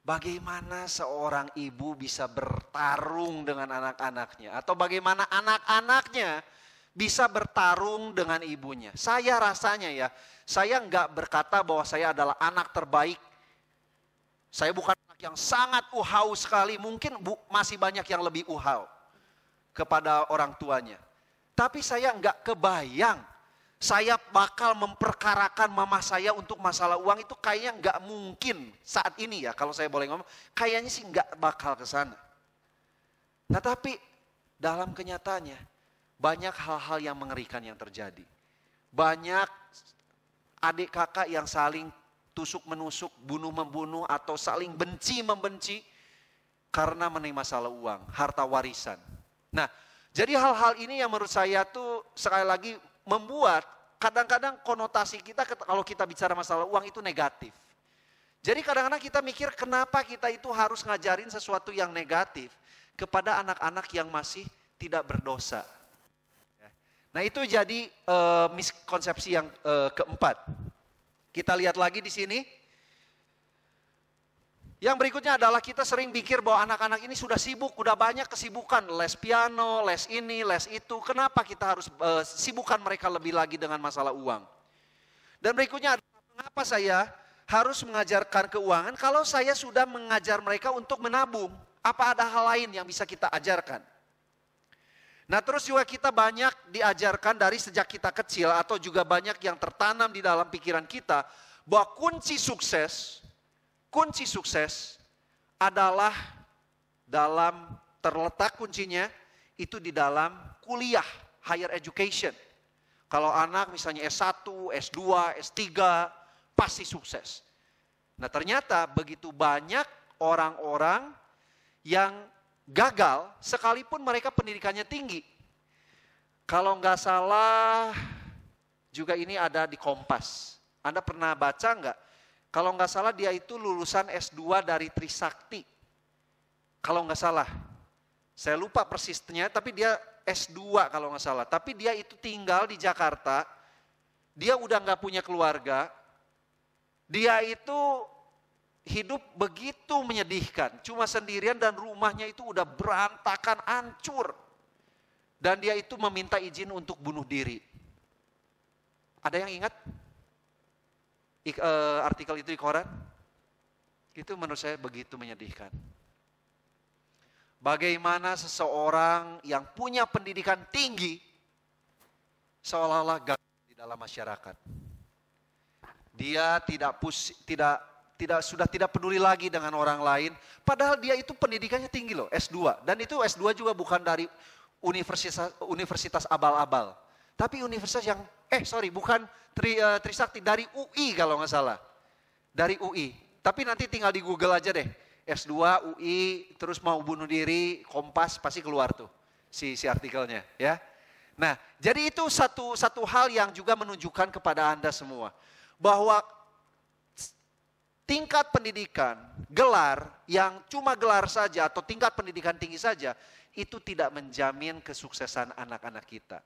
Bagaimana seorang ibu bisa bertarung dengan anak-anaknya atau bagaimana anak-anaknya bisa bertarung dengan ibunya. Saya rasanya ya, saya nggak berkata bahwa saya adalah anak terbaik. Saya bukan yang sangat uhau sekali, mungkin bu, masih banyak yang lebih uhau kepada orang tuanya. Tapi saya nggak kebayang saya bakal memperkarakan mama saya untuk masalah uang itu kayaknya nggak mungkin saat ini ya kalau saya boleh ngomong kayaknya sih nggak bakal ke sana. Nah tapi dalam kenyataannya banyak hal-hal yang mengerikan yang terjadi. Banyak adik kakak yang saling tusuk menusuk, bunuh membunuh atau saling benci membenci karena mengenai masalah uang, harta warisan. Nah, jadi hal-hal ini yang menurut saya tuh sekali lagi membuat kadang-kadang konotasi kita kalau kita bicara masalah uang itu negatif. Jadi kadang-kadang kita mikir kenapa kita itu harus ngajarin sesuatu yang negatif kepada anak-anak yang masih tidak berdosa. Nah itu jadi eh, miskonsepsi yang eh, keempat. Kita lihat lagi di sini. Yang berikutnya adalah kita sering pikir bahwa anak-anak ini sudah sibuk, sudah banyak kesibukan, les piano, les ini, les itu. Kenapa kita harus eh, sibukkan mereka lebih lagi dengan masalah uang? Dan berikutnya adalah mengapa saya harus mengajarkan keuangan kalau saya sudah mengajar mereka untuk menabung? Apa ada hal lain yang bisa kita ajarkan? Nah terus juga kita banyak diajarkan dari sejak kita kecil atau juga banyak yang tertanam di dalam pikiran kita bahwa kunci sukses, kunci sukses adalah dalam terletak kuncinya itu di dalam kuliah, higher education. Kalau anak misalnya S1, S2, S3 pasti sukses. Nah ternyata begitu banyak orang-orang yang gagal sekalipun mereka pendidikannya tinggi. Kalau nggak salah juga ini ada di Kompas. Anda pernah baca nggak? Kalau nggak salah dia itu lulusan S2 dari Trisakti. Kalau nggak salah. Saya lupa persisnya tapi dia S2 kalau nggak salah. Tapi dia itu tinggal di Jakarta. Dia udah nggak punya keluarga. Dia itu hidup begitu menyedihkan. Cuma sendirian dan rumahnya itu udah berantakan, hancur. Dan dia itu meminta izin untuk bunuh diri. Ada yang ingat Eh, artikel itu di koran? Itu menurut saya begitu menyedihkan. Bagaimana seseorang yang punya pendidikan tinggi seolah-olah gagal di dalam masyarakat. Dia tidak pus, tidak tidak sudah tidak peduli lagi dengan orang lain, padahal dia itu pendidikannya tinggi loh, S2. Dan itu S2 juga bukan dari universitas universitas abal-abal, tapi universitas yang eh sorry bukan Tri, uh, Trisakti dari UI kalau nggak salah, dari UI. Tapi nanti tinggal di Google aja deh, S2 UI terus mau bunuh diri, Kompas pasti keluar tuh si si artikelnya ya. Nah, jadi itu satu satu hal yang juga menunjukkan kepada Anda semua bahwa tingkat pendidikan, gelar yang cuma gelar saja atau tingkat pendidikan tinggi saja itu tidak menjamin kesuksesan anak-anak kita.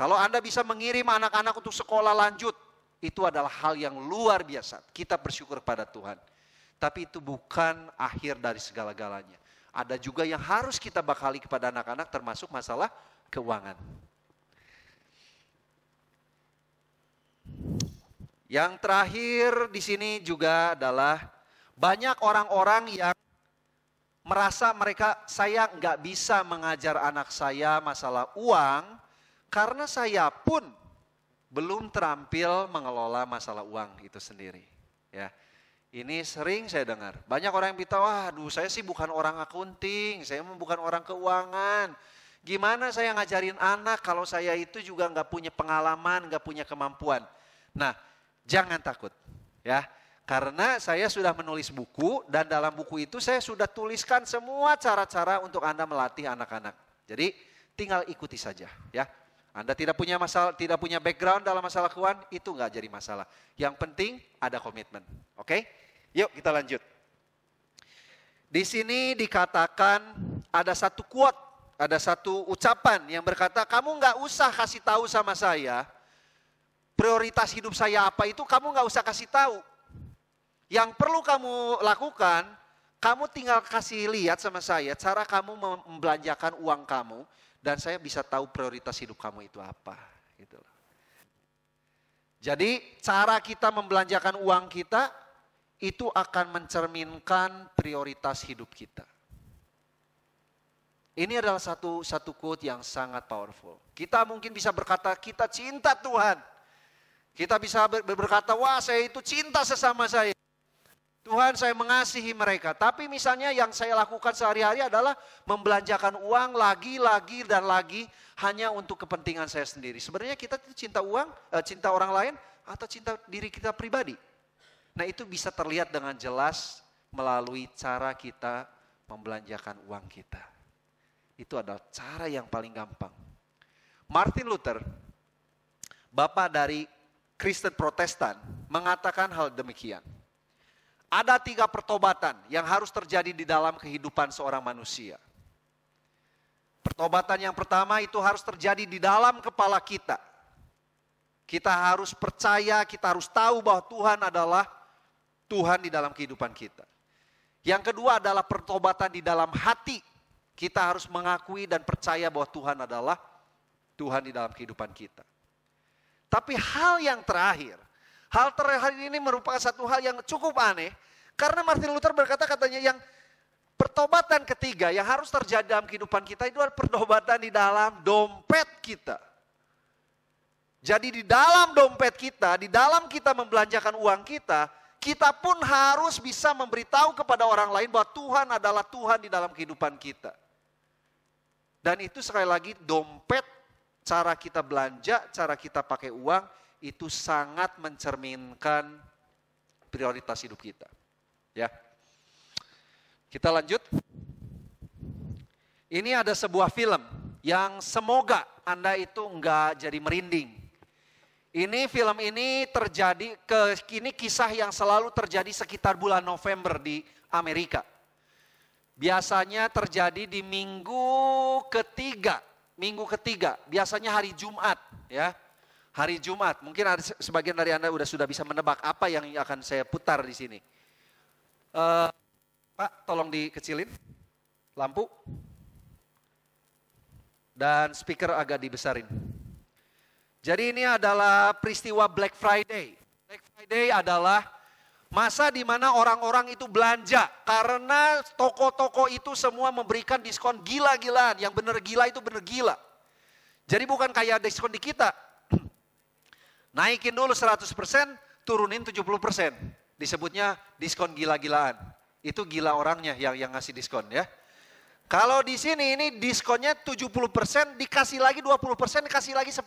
Kalau Anda bisa mengirim anak-anak untuk sekolah lanjut, itu adalah hal yang luar biasa. Kita bersyukur pada Tuhan. Tapi itu bukan akhir dari segala-galanya. Ada juga yang harus kita bakali kepada anak-anak termasuk masalah keuangan. Yang terakhir di sini juga adalah banyak orang-orang yang merasa mereka saya nggak bisa mengajar anak saya masalah uang karena saya pun belum terampil mengelola masalah uang itu sendiri. Ya, ini sering saya dengar. Banyak orang yang bilang, wah, aduh saya sih bukan orang akunting, saya bukan orang keuangan. Gimana saya ngajarin anak kalau saya itu juga nggak punya pengalaman, nggak punya kemampuan. Nah, jangan takut, ya. Karena saya sudah menulis buku dan dalam buku itu saya sudah tuliskan semua cara-cara untuk Anda melatih anak-anak. Jadi tinggal ikuti saja, ya. Anda tidak punya masalah, tidak punya background dalam masalah keuangan, itu nggak jadi masalah. Yang penting ada komitmen. Oke? Yuk kita lanjut. Di sini dikatakan ada satu quote, ada satu ucapan yang berkata, kamu nggak usah kasih tahu sama saya, prioritas hidup saya apa itu kamu nggak usah kasih tahu. Yang perlu kamu lakukan, kamu tinggal kasih lihat sama saya cara kamu membelanjakan uang kamu dan saya bisa tahu prioritas hidup kamu itu apa. Gitu. Jadi cara kita membelanjakan uang kita itu akan mencerminkan prioritas hidup kita. Ini adalah satu satu quote yang sangat powerful. Kita mungkin bisa berkata kita cinta Tuhan. Kita bisa berkata wah saya itu cinta sesama saya. Tuhan saya mengasihi mereka. Tapi misalnya yang saya lakukan sehari-hari adalah membelanjakan uang lagi, lagi, dan lagi hanya untuk kepentingan saya sendiri. Sebenarnya kita cinta uang, cinta orang lain atau cinta diri kita pribadi. Nah itu bisa terlihat dengan jelas melalui cara kita membelanjakan uang kita. Itu adalah cara yang paling gampang. Martin Luther bapak dari Kristen Protestan, mengatakan hal demikian. Ada tiga pertobatan yang harus terjadi di dalam kehidupan seorang manusia. Pertobatan yang pertama itu harus terjadi di dalam kepala kita. Kita harus percaya, kita harus tahu bahwa Tuhan adalah Tuhan di dalam kehidupan kita. Yang kedua adalah pertobatan di dalam hati. Kita harus mengakui dan percaya bahwa Tuhan adalah Tuhan di dalam kehidupan kita. Tapi hal yang terakhir, hal terakhir ini merupakan satu hal yang cukup aneh. Karena Martin Luther berkata katanya yang pertobatan ketiga yang harus terjadi dalam kehidupan kita itu adalah pertobatan di dalam dompet kita. Jadi di dalam dompet kita, di dalam kita membelanjakan uang kita, kita pun harus bisa memberitahu kepada orang lain bahwa Tuhan adalah Tuhan di dalam kehidupan kita. Dan itu sekali lagi dompet, cara kita belanja, cara kita pakai uang, itu sangat mencerminkan prioritas hidup kita. Ya. Kita lanjut. Ini ada sebuah film yang semoga Anda itu enggak jadi merinding. Ini film ini terjadi ke kini kisah yang selalu terjadi sekitar bulan November di Amerika. Biasanya terjadi di minggu ketiga, minggu ketiga, biasanya hari Jumat ya. Hari Jumat, mungkin ada sebagian dari Anda sudah sudah bisa menebak apa yang akan saya putar di sini. Uh, Pak, tolong dikecilin lampu dan speaker agak dibesarin. Jadi ini adalah peristiwa Black Friday. Black Friday adalah masa di mana orang-orang itu belanja karena toko-toko itu semua memberikan diskon gila-gilaan. Yang benar gila itu benar gila. Jadi bukan kayak diskon di kita. Naikin dulu 100%, turunin 70%. Disebutnya diskon gila-gilaan. Itu gila orangnya yang yang ngasih diskon ya. Kalau di sini ini diskonnya 70%, dikasih lagi 20%, dikasih lagi 10%.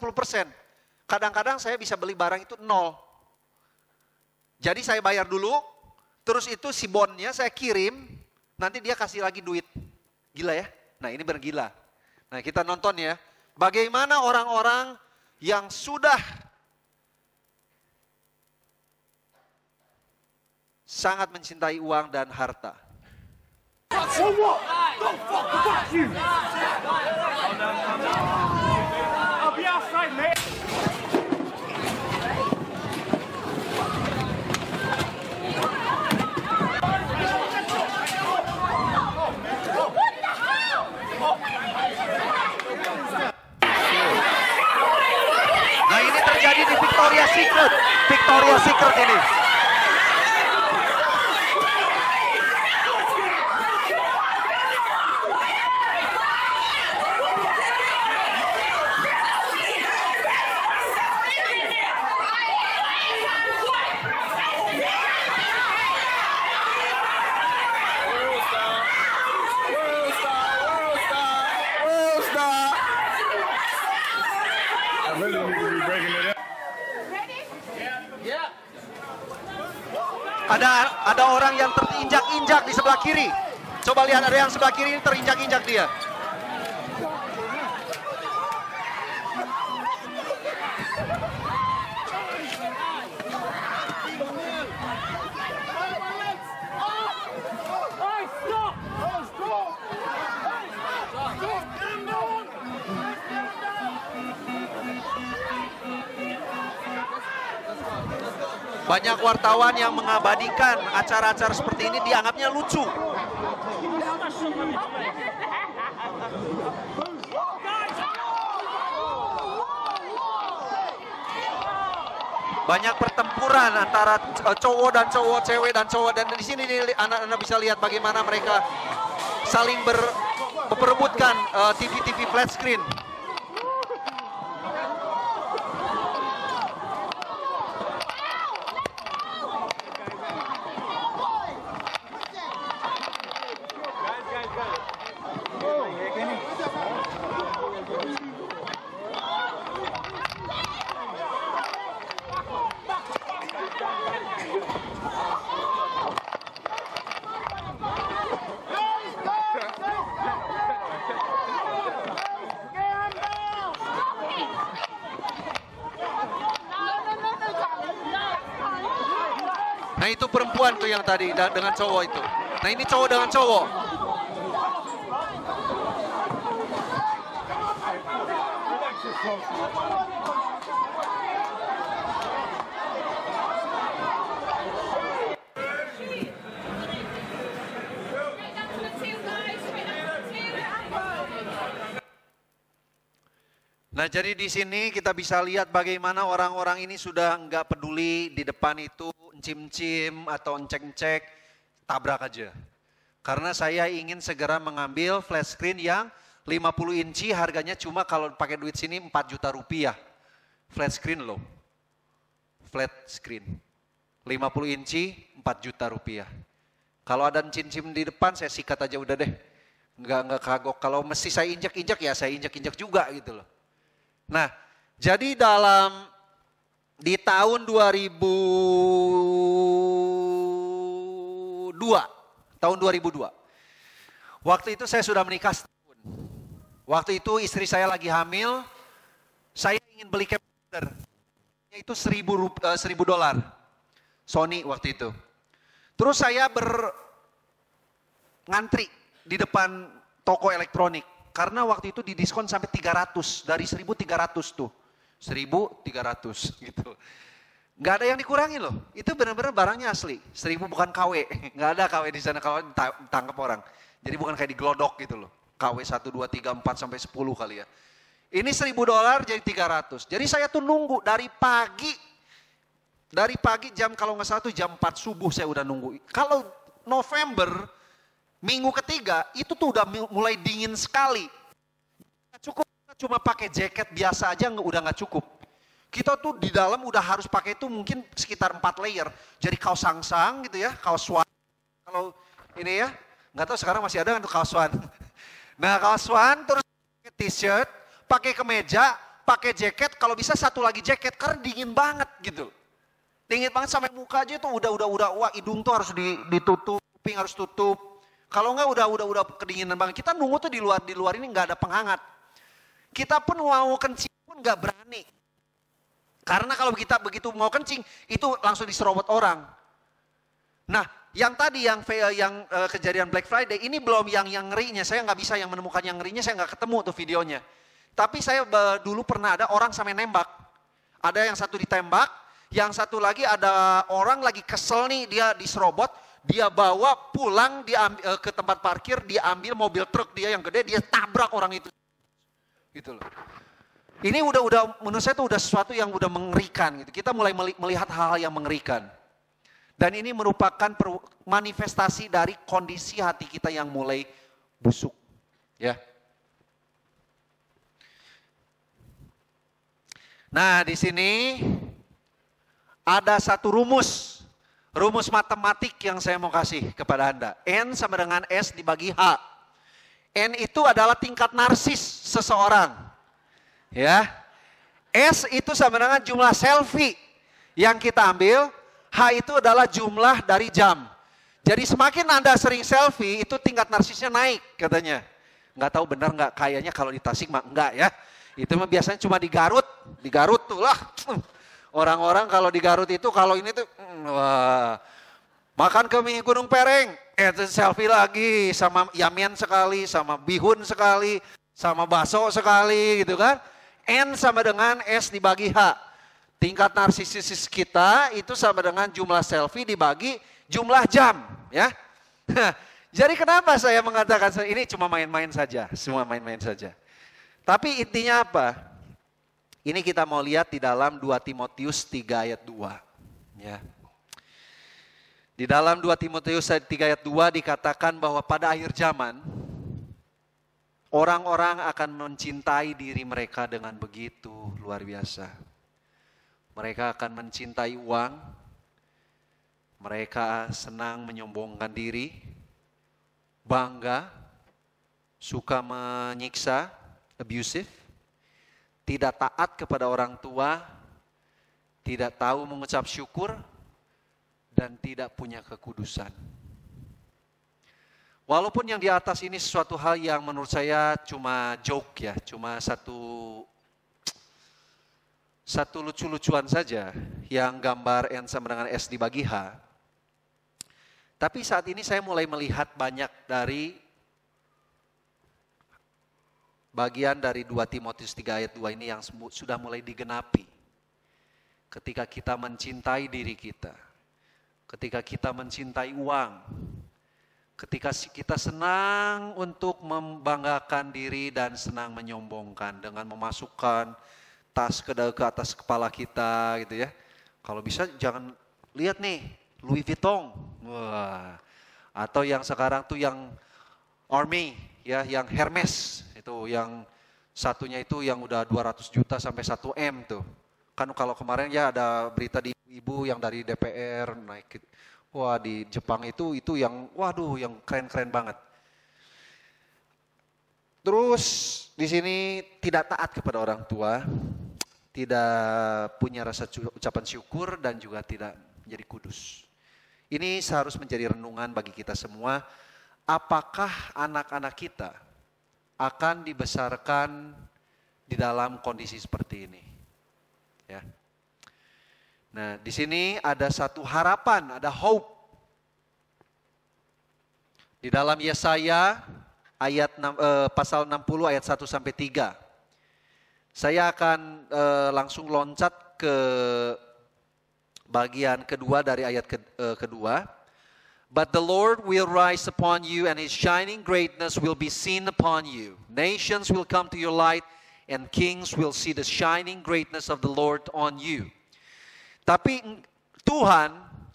Kadang-kadang saya bisa beli barang itu nol. Jadi saya bayar dulu, terus itu si bonnya saya kirim, nanti dia kasih lagi duit. Gila ya? Nah ini bergila. Nah kita nonton ya, bagaimana orang-orang yang sudah sangat mencintai uang dan harta. Nah ini terjadi di Victoria Secret. Victoria Secret ini. Ada ada orang yang terinjak-injak di sebelah kiri. Coba lihat ada yang sebelah kiri terinjak-injak dia. Banyak wartawan yang mengabadikan acara-acara seperti ini dianggapnya lucu. Banyak pertempuran antara cowok dan cowok, cewek dan cowok dan di sini anak-anak bisa lihat bagaimana mereka saling ber, memperebutkan eh, TV-TV flat screen. Tadi dengan cowok itu. Nah ini cowok dengan cowok. Nah jadi di sini kita bisa lihat bagaimana orang-orang ini sudah nggak peduli di depan itu encim-encim atau encek-encek, tabrak aja. Karena saya ingin segera mengambil flash screen yang 50 inci harganya cuma kalau pakai duit sini 4 juta rupiah. Flat screen loh. Flat screen. 50 inci 4 juta rupiah. Kalau ada encim-encim di depan saya sikat aja udah deh. Nggak, nggak kagok. Kalau mesti saya injak-injak ya saya injak-injak juga gitu loh. Nah, jadi dalam di tahun 2002, tahun 2002. Waktu itu saya sudah menikah setahun. Waktu itu istri saya lagi hamil, saya ingin beli camcorder. Itu seribu, eh, seribu dolar. Sony waktu itu. Terus saya ber ngantri di depan toko elektronik. Karena waktu itu didiskon sampai 300, dari 1300 tuh. 1300 gitu. Nggak ada yang dikurangi loh. Itu benar-benar barangnya asli. 1000 bukan KW. Nggak ada KW di sana kalau ditangkap orang. Jadi bukan kayak di glodok gitu loh. KW 1, 2, 3, 4 sampai 10 kali ya. Ini 1000 dolar jadi 300. Jadi saya tuh nunggu dari pagi. Dari pagi jam kalau nggak salah tuh jam 4 subuh saya udah nunggu. Kalau November minggu ketiga itu tuh udah mulai dingin sekali. Nggak cuma pakai jaket biasa aja nggak- udah nggak cukup. Kita tuh di dalam udah harus pakai itu mungkin sekitar 4 layer. Jadi kaos sangsang gitu ya, kaos swan. Kalau ini ya, nggak tahu sekarang masih ada kan kaos swan. Nah kaos swan terus pakai t-shirt, pakai kemeja, pakai jaket. Kalau bisa satu lagi jaket karena dingin banget gitu. Dingin banget sampai muka aja tuh udah udah udah wah hidung tuh harus di- ditutup, kuping harus tutup. Kalau enggak udah udah udah kedinginan banget. Kita nunggu tuh di luar di luar ini nggak ada penghangat. Kita pun mau kencing pun nggak berani. Karena kalau kita begitu mau kencing itu langsung diserobot orang. Nah, yang tadi yang yang eh, kejadian Black Friday ini belum yang yang ngerinya. Saya nggak bisa yang menemukan yang ngerinya. Saya nggak ketemu tuh videonya. Tapi saya dulu pernah ada orang sampai nembak. Ada yang satu ditembak, yang satu lagi ada orang lagi kesel nih dia diserobot, dia bawa pulang diambil, eh, ke tempat parkir, dia ambil mobil truk dia yang gede, dia tabrak orang itu. Gitu loh. Ini udah udah menurut saya itu udah sesuatu yang udah mengerikan gitu. Kita mulai meli- melihat hal-hal yang mengerikan. Dan ini merupakan manifestasi dari kondisi hati kita yang mulai busuk. Ya. Nah, di sini ada satu rumus. Rumus matematik yang saya mau kasih kepada Anda. N sama dengan S dibagi H. N itu adalah tingkat narsis seseorang. Ya. S itu sama dengan jumlah selfie yang kita ambil. H itu adalah jumlah dari jam. Jadi semakin Anda sering selfie, itu tingkat narsisnya naik katanya. Nggak tahu benar nggak, kayaknya kalau di Tasik mah enggak ya. Itu mah biasanya cuma di Garut, di Garut tuh lah. Orang-orang kalau di Garut itu kalau ini tuh, wah, makan ke mie Gunung Pereng, eh selfie lagi sama yamian sekali, sama bihun sekali, sama bakso sekali gitu kan. N sama dengan S dibagi H. Tingkat narsisis kita itu sama dengan jumlah selfie dibagi jumlah jam ya. Jadi kenapa saya mengatakan ini cuma main-main saja, semua main-main saja. Tapi intinya apa? Ini kita mau lihat di dalam 2 Timotius 3 ayat 2. Ya. Di dalam 2 Timotius 3 ayat 2 dikatakan bahwa pada akhir zaman orang-orang akan mencintai diri mereka dengan begitu luar biasa. Mereka akan mencintai uang, mereka senang menyombongkan diri, bangga, suka menyiksa, abusive, tidak taat kepada orang tua, tidak tahu mengucap syukur, dan tidak punya kekudusan. Walaupun yang di atas ini sesuatu hal yang menurut saya cuma joke ya, cuma satu satu lucu-lucuan saja yang gambar N sama dengan S dibagi H. Tapi saat ini saya mulai melihat banyak dari bagian dari 2 Timotius 3 ayat 2 ini yang sudah mulai digenapi. Ketika kita mencintai diri kita, ketika kita mencintai uang, ketika kita senang untuk membanggakan diri dan senang menyombongkan dengan memasukkan tas ke, ke atas kepala kita gitu ya. Kalau bisa jangan lihat nih Louis Vuitton. Wah. Atau yang sekarang tuh yang Army ya, yang Hermes itu yang satunya itu yang udah 200 juta sampai 1 M tuh. Kan kalau kemarin ya ada berita di ibu yang dari DPR naik wah di Jepang itu itu yang waduh yang keren-keren banget. Terus di sini tidak taat kepada orang tua, tidak punya rasa ucapan syukur dan juga tidak menjadi kudus. Ini seharus menjadi renungan bagi kita semua. Apakah anak-anak kita akan dibesarkan di dalam kondisi seperti ini? Ya. Nah, di sini ada satu harapan, ada hope. Di dalam Yesaya ayat eh, pasal 60 ayat 1 sampai 3. Saya akan eh, langsung loncat ke bagian kedua dari ayat ke- eh, kedua. But the Lord will rise upon you and his shining greatness will be seen upon you. Nations will come to your light and kings will see the shining greatness of the Lord on you. Tapi Tuhan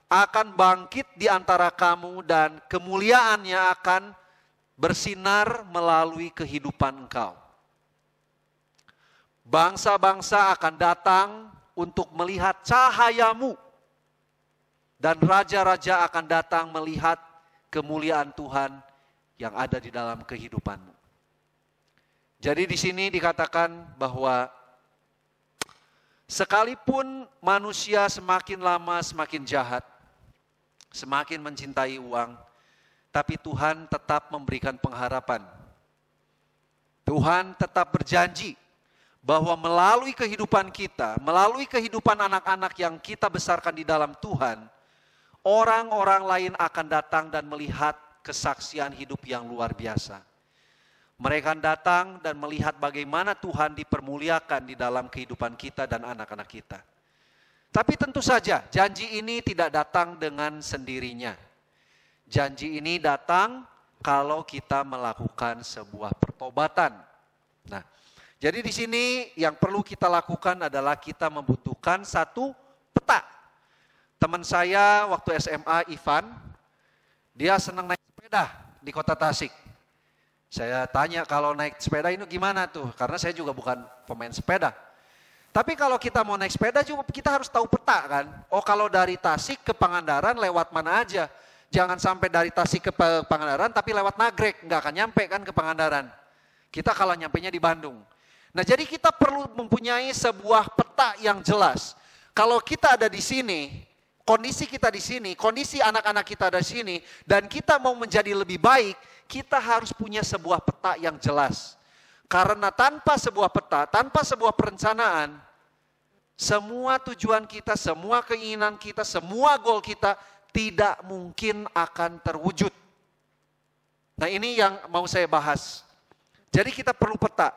akan bangkit di antara kamu dan kemuliaannya akan bersinar melalui kehidupan engkau. Bangsa-bangsa akan datang untuk melihat cahayamu dan raja-raja akan datang melihat kemuliaan Tuhan yang ada di dalam kehidupanmu. Jadi di sini dikatakan bahwa sekalipun manusia semakin lama semakin jahat, semakin mencintai uang, tapi Tuhan tetap memberikan pengharapan. Tuhan tetap berjanji bahwa melalui kehidupan kita, melalui kehidupan anak-anak yang kita besarkan di dalam Tuhan, orang-orang lain akan datang dan melihat kesaksian hidup yang luar biasa. Mereka datang dan melihat bagaimana Tuhan dipermuliakan di dalam kehidupan kita dan anak-anak kita. Tapi tentu saja janji ini tidak datang dengan sendirinya. Janji ini datang kalau kita melakukan sebuah pertobatan. Nah, jadi di sini yang perlu kita lakukan adalah kita membutuhkan satu peta. Teman saya waktu SMA Ivan, dia senang naik sepeda di kota Tasik. Saya tanya kalau naik sepeda ini gimana tuh? Karena saya juga bukan pemain sepeda. Tapi kalau kita mau naik sepeda juga kita harus tahu peta kan. Oh kalau dari Tasik ke Pangandaran lewat mana aja. Jangan sampai dari Tasik ke Pa- Pangandaran tapi lewat Nagrek. Nggak akan nyampe kan ke Pangandaran. Kita kalau nyampenya di Bandung. Nah jadi kita perlu mempunyai sebuah peta yang jelas. Kalau kita ada di sini, kondisi kita di sini, kondisi anak-anak kita ada di sini, dan kita mau menjadi lebih baik, kita harus punya sebuah peta yang jelas. Karena tanpa sebuah peta, tanpa sebuah perencanaan, semua tujuan kita, semua keinginan kita, semua goal kita tidak mungkin akan terwujud. Nah ini yang mau saya bahas. Jadi kita perlu peta.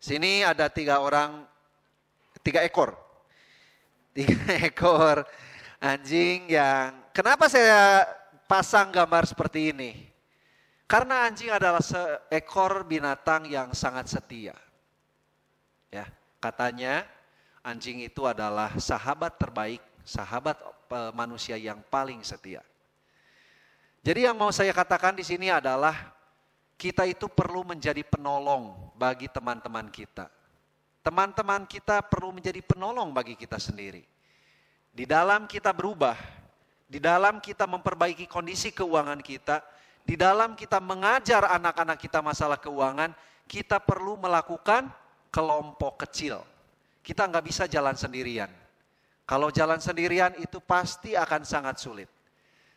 Sini ada tiga orang, tiga ekor. Tiga ekor anjing yang, kenapa saya pasang gambar seperti ini? Karena anjing adalah seekor binatang yang sangat setia. Ya, katanya anjing itu adalah sahabat terbaik, sahabat eh, manusia yang paling setia. Jadi yang mau saya katakan di sini adalah kita itu perlu menjadi penolong bagi teman-teman kita. Teman-teman kita perlu menjadi penolong bagi kita sendiri. Di dalam kita berubah, di dalam kita memperbaiki kondisi keuangan kita, di dalam kita mengajar anak-anak kita masalah keuangan, kita perlu melakukan kelompok kecil. Kita nggak bisa jalan sendirian. Kalau jalan sendirian itu pasti akan sangat sulit.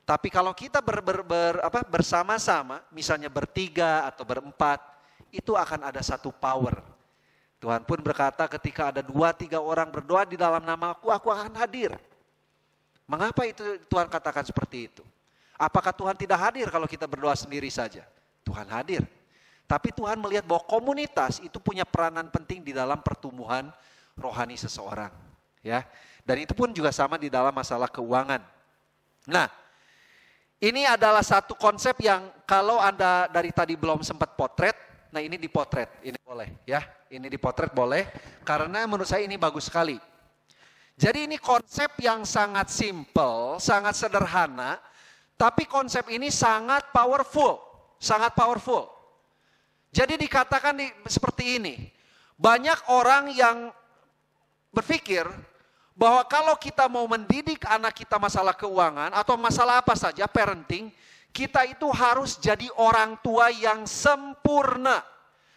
Tapi kalau kita ber, ber, ber- bersama-sama, misalnya bertiga atau berempat, itu akan ada satu power. Tuhan pun berkata ketika ada dua tiga orang berdoa di dalam nama aku, aku akan hadir. Mengapa itu Tuhan katakan seperti itu? Apakah Tuhan tidak hadir kalau kita berdoa sendiri saja? Tuhan hadir. Tapi Tuhan melihat bahwa komunitas itu punya peranan penting di dalam pertumbuhan rohani seseorang, ya. Dan itu pun juga sama di dalam masalah keuangan. Nah, ini adalah satu konsep yang kalau Anda dari tadi belum sempat potret, nah ini dipotret, ini boleh ya. Ini dipotret boleh karena menurut saya ini bagus sekali. Jadi ini konsep yang sangat simple, sangat sederhana, tapi konsep ini sangat powerful, sangat powerful. Jadi dikatakan di, seperti ini, banyak orang yang berpikir bahwa kalau kita mau mendidik anak kita masalah keuangan atau masalah apa saja parenting, kita itu harus jadi orang tua yang sempurna,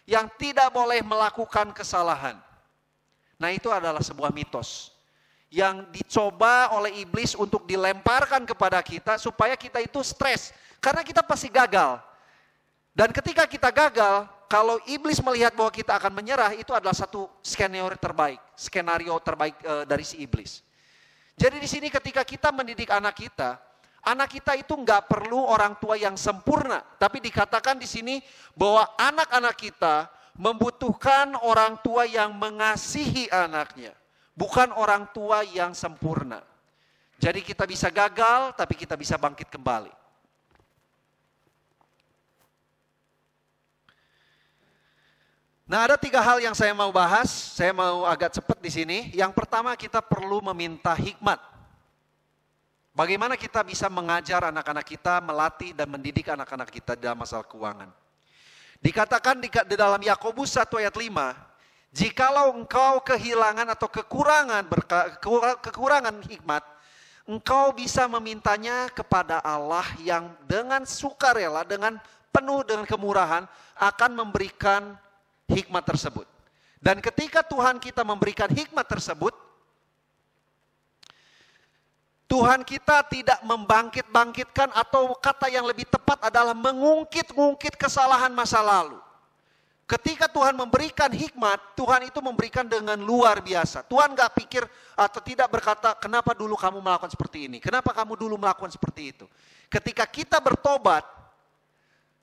yang tidak boleh melakukan kesalahan. Nah, itu adalah sebuah mitos yang dicoba oleh iblis untuk dilemparkan kepada kita supaya kita itu stres karena kita pasti gagal. Dan ketika kita gagal, kalau iblis melihat bahwa kita akan menyerah, itu adalah satu skenario terbaik, skenario terbaik e, dari si iblis. Jadi di sini ketika kita mendidik anak kita, anak kita itu nggak perlu orang tua yang sempurna, tapi dikatakan di sini bahwa anak-anak kita membutuhkan orang tua yang mengasihi anaknya, bukan orang tua yang sempurna. Jadi kita bisa gagal, tapi kita bisa bangkit kembali. Nah, ada tiga hal yang saya mau bahas. Saya mau agak cepat di sini. Yang pertama, kita perlu meminta hikmat. Bagaimana kita bisa mengajar anak-anak kita, melatih dan mendidik anak-anak kita dalam masalah keuangan. Dikatakan di, dalam Yakobus 1 ayat 5, jikalau engkau kehilangan atau kekurangan berka, kekurangan hikmat, engkau bisa memintanya kepada Allah yang dengan sukarela, dengan penuh dengan kemurahan akan memberikan hikmat tersebut. Dan ketika Tuhan kita memberikan hikmat tersebut, Tuhan kita tidak membangkit-bangkitkan atau kata yang lebih tepat adalah mengungkit-ungkit kesalahan masa lalu. Ketika Tuhan memberikan hikmat, Tuhan itu memberikan dengan luar biasa. Tuhan gak pikir atau tidak berkata, kenapa dulu kamu melakukan seperti ini? Kenapa kamu dulu melakukan seperti itu? Ketika kita bertobat,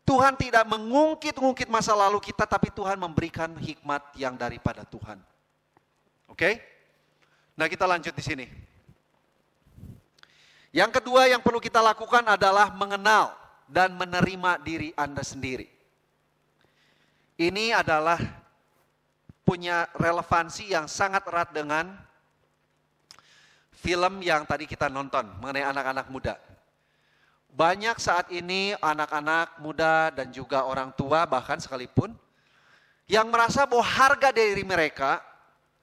Tuhan tidak mengungkit-ungkit masa lalu kita, tapi Tuhan memberikan hikmat yang daripada Tuhan. Oke? Nah, kita lanjut di sini. Yang kedua yang perlu kita lakukan adalah mengenal dan menerima diri Anda sendiri. Ini adalah punya relevansi yang sangat erat dengan film yang tadi kita nonton mengenai anak-anak muda. Banyak saat ini anak-anak muda dan juga orang tua bahkan sekalipun yang merasa bahwa harga diri mereka,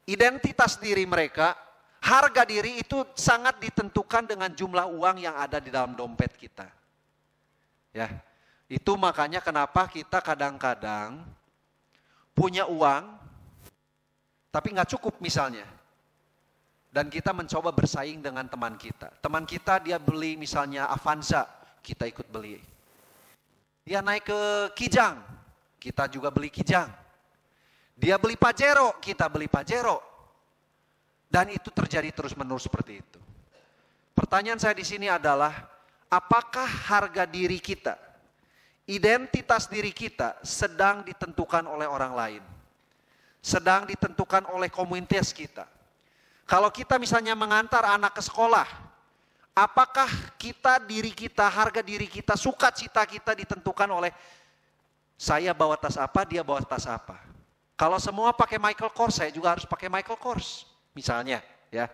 identitas diri mereka, harga diri itu sangat ditentukan dengan jumlah uang yang ada di dalam dompet kita. Ya. Itu makanya kenapa kita kadang-kadang punya uang tapi nggak cukup misalnya. Dan kita mencoba bersaing dengan teman kita. Teman kita dia beli misalnya Avanza, kita ikut beli. Dia naik ke Kijang, kita juga beli Kijang. Dia beli Pajero, kita beli Pajero. Dan itu terjadi terus-menerus seperti itu. Pertanyaan saya di sini adalah, apakah harga diri kita, identitas diri kita sedang ditentukan oleh orang lain? Sedang ditentukan oleh komunitas kita. Kalau kita misalnya mengantar anak ke sekolah, Apakah kita diri kita, harga diri kita, sukacita kita ditentukan oleh saya bawa tas apa, dia bawa tas apa. Kalau semua pakai Michael Kors, saya juga harus pakai Michael Kors, misalnya, ya.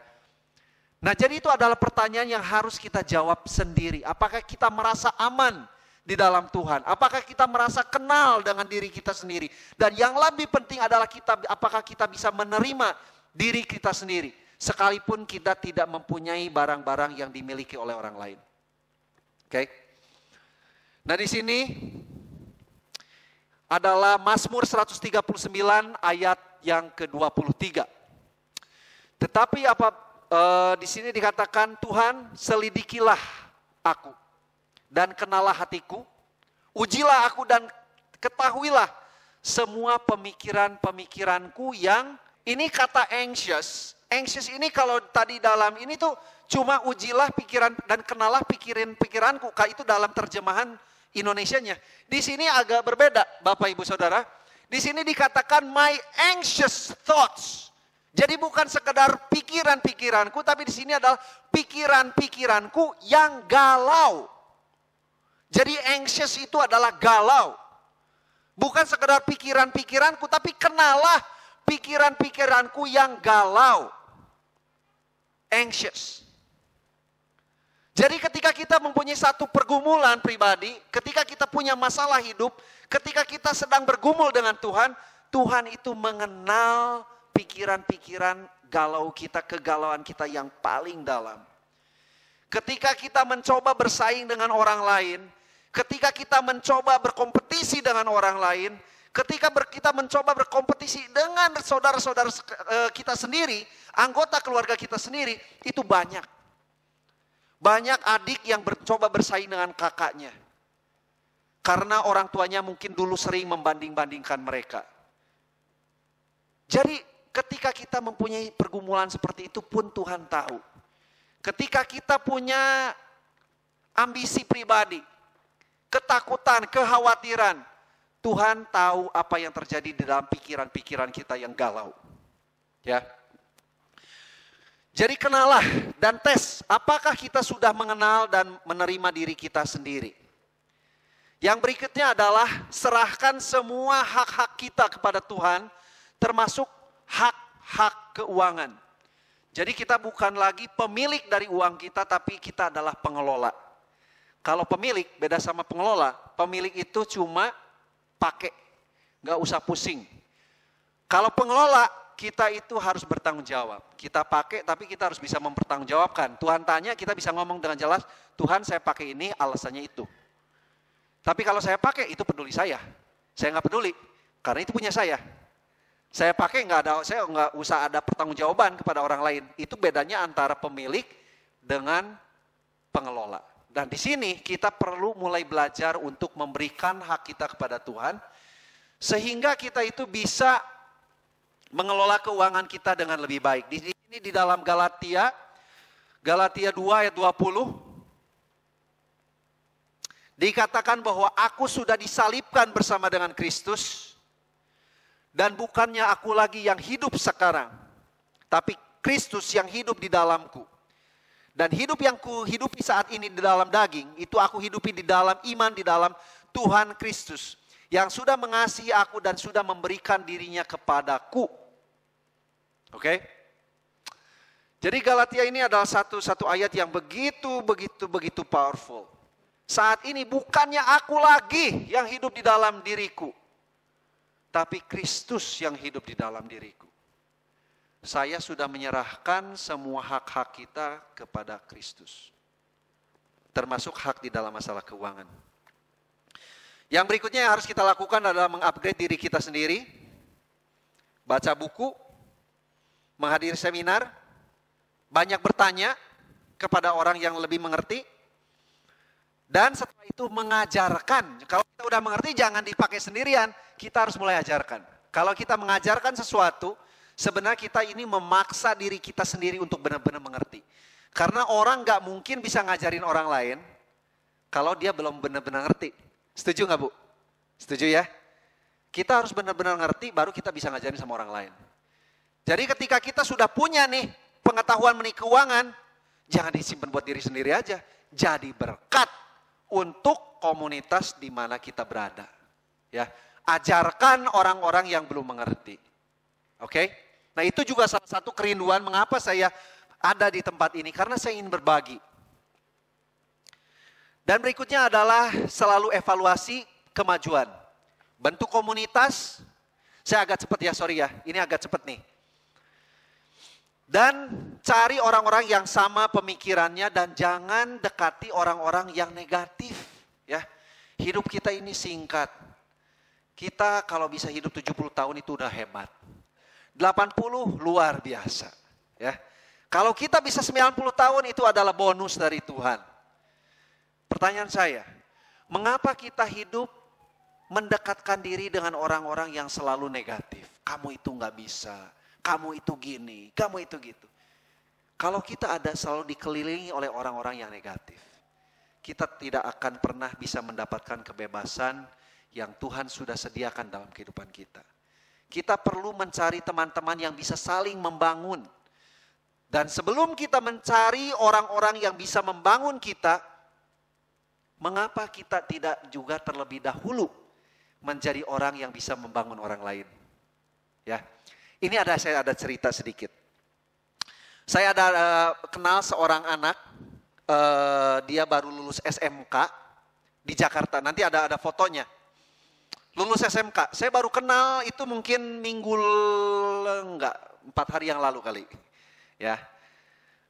Nah, jadi itu adalah pertanyaan yang harus kita jawab sendiri. Apakah kita merasa aman di dalam Tuhan? Apakah kita merasa kenal dengan diri kita sendiri? Dan yang lebih penting adalah kita apakah kita bisa menerima diri kita sendiri? sekalipun kita tidak mempunyai barang-barang yang dimiliki oleh orang lain. Oke. Okay? Nah, di sini adalah Mazmur 139 ayat yang ke-23. Tetapi apa e, di sini dikatakan Tuhan selidikilah aku dan kenalah hatiku, ujilah aku dan ketahuilah semua pemikiran-pemikiranku yang ini kata anxious Anxious ini kalau tadi dalam ini tuh cuma ujilah pikiran dan kenalah pikirin pikiranku. Itu dalam terjemahan Indonesianya. Di sini agak berbeda, Bapak Ibu Saudara. Di sini dikatakan my anxious thoughts. Jadi bukan sekedar pikiran-pikiranku, tapi di sini adalah pikiran-pikiranku yang galau. Jadi anxious itu adalah galau. Bukan sekedar pikiran-pikiranku, tapi kenalah pikiran-pikiranku yang galau. Anxious. Jadi ketika kita mempunyai satu pergumulan pribadi, ketika kita punya masalah hidup, ketika kita sedang bergumul dengan Tuhan, Tuhan itu mengenal pikiran-pikiran galau kita, kegalauan kita yang paling dalam. Ketika kita mencoba bersaing dengan orang lain, ketika kita mencoba berkompetisi dengan orang lain, ketika kita mencoba berkompetisi dengan saudara-saudara eh, kita sendiri, anggota keluarga kita sendiri, itu banyak. Banyak adik yang mencoba bersaing dengan kakaknya. Karena orang tuanya mungkin dulu sering membanding-bandingkan mereka. Jadi ketika kita mempunyai pergumulan seperti itu pun Tuhan tahu. Ketika kita punya ambisi pribadi, ketakutan, kekhawatiran, Tuhan tahu apa yang terjadi di dalam pikiran-pikiran kita yang galau. Ya. Jadi kenalah dan tes apakah kita sudah mengenal dan menerima diri kita sendiri. Yang berikutnya adalah serahkan semua hak-hak kita kepada Tuhan termasuk hak-hak keuangan. Jadi kita bukan lagi pemilik dari uang kita tapi kita adalah pengelola. Kalau pemilik beda sama pengelola, pemilik itu cuma pakai, nggak usah pusing. Kalau pengelola kita itu harus bertanggung jawab. Kita pakai tapi kita harus bisa mempertanggungjawabkan. Tuhan tanya kita bisa ngomong dengan jelas, Tuhan saya pakai ini alasannya itu. Tapi kalau saya pakai itu peduli saya. Saya nggak peduli karena itu punya saya. Saya pakai nggak ada, saya nggak usah ada pertanggungjawaban kepada orang lain. Itu bedanya antara pemilik dengan pengelola. Dan di sini kita perlu mulai belajar untuk memberikan hak kita kepada Tuhan sehingga kita itu bisa mengelola keuangan kita dengan lebih baik. Di sini di dalam Galatia, Galatia 2 ayat 20, dikatakan bahwa aku sudah disalibkan bersama dengan Kristus, dan bukannya aku lagi yang hidup sekarang, tapi Kristus yang hidup di dalamku. Dan hidup yang ku hidupi saat ini di dalam daging, itu aku hidupi di dalam iman, di dalam Tuhan Kristus. Yang sudah mengasihi aku dan sudah memberikan dirinya kepadaku. Oke? Okay? Jadi Galatia ini adalah satu satu ayat yang begitu begitu begitu powerful. Saat ini bukannya aku lagi yang hidup di dalam diriku, tapi Kristus yang hidup di dalam diriku. Saya sudah menyerahkan semua hak-hak kita kepada Kristus. Termasuk hak di dalam masalah keuangan. Yang berikutnya yang harus kita lakukan adalah mengupgrade diri kita sendiri. Baca buku, menghadiri seminar, banyak bertanya kepada orang yang lebih mengerti, dan setelah itu mengajarkan. Kalau kita udah mengerti jangan dipakai sendirian, kita harus mulai ajarkan. Kalau kita mengajarkan sesuatu, sebenarnya kita ini memaksa diri kita sendiri untuk benar-benar mengerti. Karena orang nggak mungkin bisa ngajarin orang lain kalau dia belum benar-benar ngerti. Setuju nggak Bu? Setuju ya? Kita harus benar-benar ngerti baru kita bisa ngajarin sama orang lain. Jadi ketika kita sudah punya nih pengetahuan mengenai keuangan, jangan disimpan buat diri sendiri aja. Jadi berkat untuk komunitas di mana kita berada. Ya, ajarkan orang-orang yang belum mengerti. Oke? Okay? Nah, itu juga salah satu kerinduan mengapa saya ada di tempat ini karena saya ingin berbagi. Dan berikutnya adalah selalu evaluasi kemajuan. Bentuk komunitas, saya agak cepat ya, sorry ya, ini agak cepat nih. Dan cari orang-orang yang sama pemikirannya dan jangan dekati orang-orang yang negatif. Ya, hidup kita ini singkat. Kita kalau bisa hidup 70 tahun itu udah hebat. 80 luar biasa. Ya, kalau kita bisa 90 tahun itu adalah bonus dari Tuhan. Pertanyaan saya, mengapa kita hidup mendekatkan diri dengan orang-orang yang selalu negatif? Kamu itu nggak bisa, Kamu itu gini, kamu itu gitu. Kalau kita ada selalu dikelilingi oleh orang-orang yang negatif, kita tidak akan pernah bisa mendapatkan kebebasan yang Tuhan sudah sediakan dalam kehidupan kita. Kita perlu mencari teman-teman yang bisa saling membangun. Dan sebelum kita mencari orang-orang yang bisa membangun kita, mengapa kita tidak juga terlebih dahulu menjadi orang yang bisa membangun orang lain? Ya. Ini ada saya ada cerita sedikit. Saya ada uh, kenal seorang anak, uh, dia baru lulus SMK di Jakarta. Nanti ada ada fotonya. Lulus SMK, saya baru kenal itu mungkin minggu enggak empat hari yang lalu kali, ya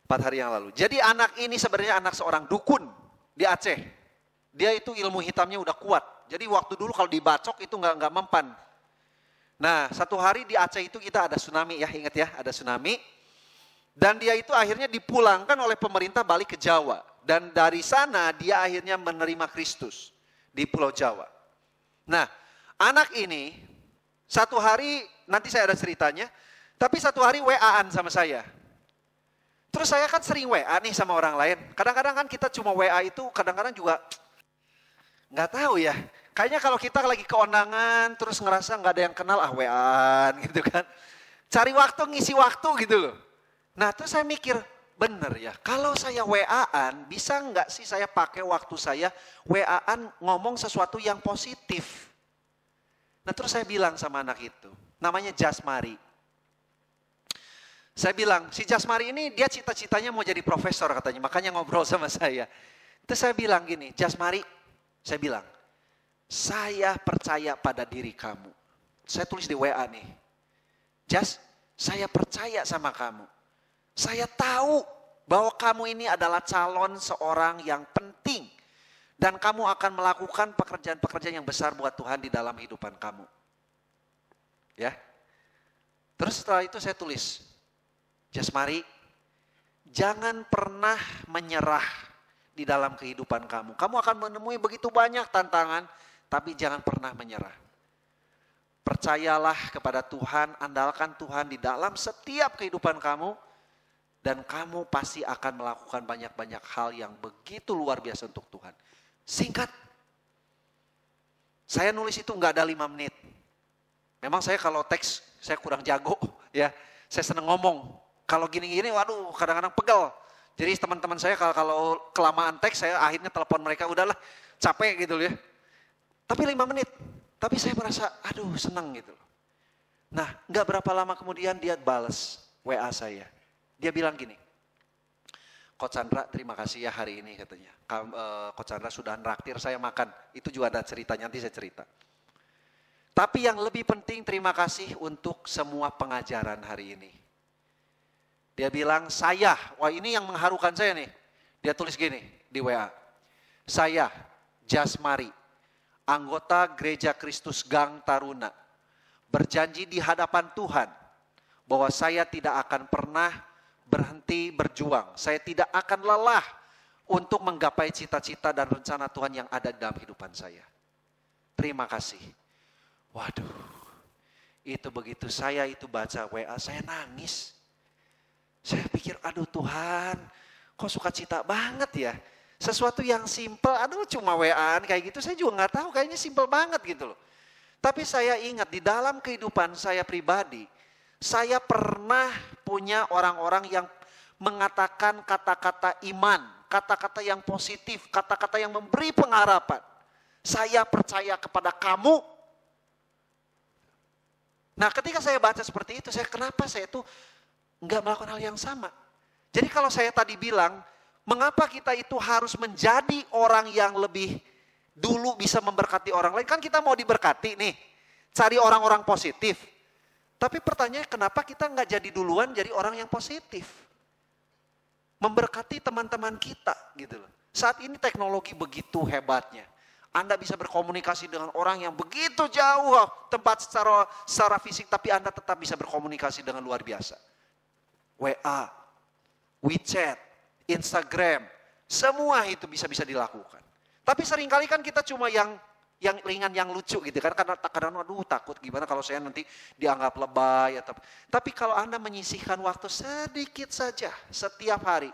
empat hari yang lalu. Jadi anak ini sebenarnya anak seorang dukun di Aceh. Dia itu ilmu hitamnya udah kuat. Jadi waktu dulu kalau dibacok itu nggak nggak mempan. Nah satu hari di Aceh itu kita ada tsunami ya ingat ya ada tsunami. Dan dia itu akhirnya dipulangkan oleh pemerintah balik ke Jawa. Dan dari sana dia akhirnya menerima Kristus di Pulau Jawa. Nah, anak ini satu hari, nanti saya ada ceritanya, tapi satu hari WA-an sama saya. Terus saya kan sering WA nih sama orang lain. Kadang-kadang kan kita cuma WA itu kadang-kadang juga nggak tahu ya. Kayaknya kalau kita lagi keondangan terus ngerasa nggak ada yang kenal ah WA-an gitu kan. Cari waktu ngisi waktu gitu loh. Nah terus saya mikir, bener ya, kalau saya WA-an, bisa nggak sih saya pakai waktu saya WA-an ngomong sesuatu yang positif. Nah terus saya bilang sama anak itu, namanya Jasmari. Saya bilang, si Jasmari ini dia cita-citanya mau jadi profesor katanya, makanya ngobrol sama saya. Terus saya bilang gini, Jasmari, saya bilang, saya percaya pada diri kamu. Saya tulis di WA nih, Jas, saya percaya sama kamu. Saya tahu bahwa kamu ini adalah calon seorang yang penting. Dan kamu akan melakukan pekerjaan-pekerjaan yang besar buat Tuhan di dalam kehidupan kamu. Ya. Terus setelah itu saya tulis, Jasmari, jangan pernah menyerah di dalam kehidupan kamu. Kamu akan menemui begitu banyak tantangan, tapi jangan pernah menyerah. Percayalah kepada Tuhan, andalkan Tuhan di dalam setiap kehidupan kamu, dan kamu pasti akan melakukan banyak-banyak hal yang begitu luar biasa untuk Tuhan. Singkat. Saya nulis itu nggak ada lima menit. Memang saya kalau teks saya kurang jago ya. Saya seneng ngomong. Kalau gini-gini waduh kadang-kadang pegel. Jadi teman-teman saya kalau, kalau kelamaan teks saya akhirnya telepon mereka udahlah capek gitu ya. Tapi lima menit. Tapi saya merasa aduh senang gitu. Nah nggak berapa lama kemudian dia balas WA saya. Dia bilang gini, Coach Chandra terima kasih ya hari ini katanya. Coach Chandra sudah neraktir saya makan. Itu juga ada cerita, nanti saya cerita. Tapi yang lebih penting terima kasih untuk semua pengajaran hari ini. Dia bilang saya, wah ini yang mengharukan saya nih. Dia tulis gini di WA. Saya Jasmari, anggota Gereja Kristus Gang Taruna, berjanji di hadapan Tuhan bahwa saya tidak akan pernah berhenti berjuang. Saya tidak akan lelah untuk menggapai cita-cita dan rencana Tuhan yang ada dalam kehidupan saya. Terima kasih. Waduh, itu begitu saya itu baca WA, saya nangis. Saya pikir, aduh Tuhan, kok suka cita banget ya. Sesuatu yang simple, aduh cuma WA kayak gitu, saya juga nggak tahu, kayaknya simple banget gitu loh. Tapi saya ingat di dalam kehidupan saya pribadi, saya pernah punya orang-orang yang mengatakan kata-kata iman, kata-kata yang positif, kata-kata yang memberi pengharapan. Saya percaya kepada kamu. Nah ketika saya baca seperti itu, saya kenapa saya itu nggak melakukan hal yang sama. Jadi kalau saya tadi bilang, mengapa kita itu harus menjadi orang yang lebih dulu bisa memberkati orang lain? Kan kita mau diberkati nih, cari orang-orang positif. Tapi pertanyaannya kenapa kita nggak jadi duluan jadi orang yang positif? Memberkati teman-teman kita gitu loh. Saat ini teknologi begitu hebatnya. Anda bisa berkomunikasi dengan orang yang begitu jauh tempat secara secara fisik tapi Anda tetap bisa berkomunikasi dengan luar biasa. WA, WeChat, Instagram, semua itu bisa bisa dilakukan. Tapi sering kali kan kita cuma yang yang ringan, yang lucu gitu kan. Karena kadang aduh takut gimana kalau saya nanti dianggap lebay atau tapi kalau Anda menyisihkan waktu sedikit saja setiap hari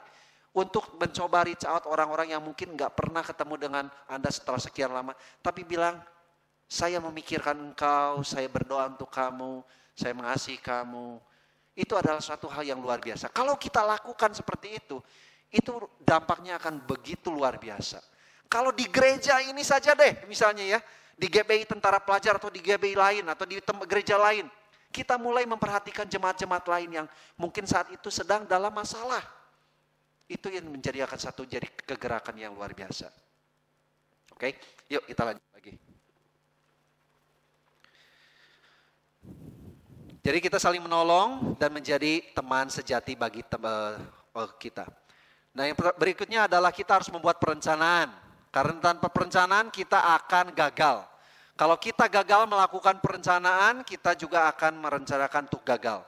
untuk mencoba reach out orang-orang yang mungkin nggak pernah ketemu dengan Anda setelah sekian lama, tapi bilang saya memikirkan engkau, saya berdoa untuk kamu, saya mengasihi kamu. Itu adalah suatu hal yang luar biasa. Kalau kita lakukan seperti itu, itu dampaknya akan begitu luar biasa. Kalau di gereja ini saja deh, misalnya ya, di GBI Tentara Pelajar atau di GBI lain atau di gereja lain, kita mulai memperhatikan jemaat-jemaat lain yang mungkin saat itu sedang dalam masalah. Itu yang menjadi akan satu jadi kegerakan yang luar biasa. Oke, yuk kita lanjut lagi. Jadi kita saling menolong dan menjadi teman sejati bagi uh, kita. Nah yang berikutnya adalah kita harus membuat perencanaan. Karena tanpa perencanaan kita akan gagal. Kalau kita gagal melakukan perencanaan, kita juga akan merencanakan untuk gagal.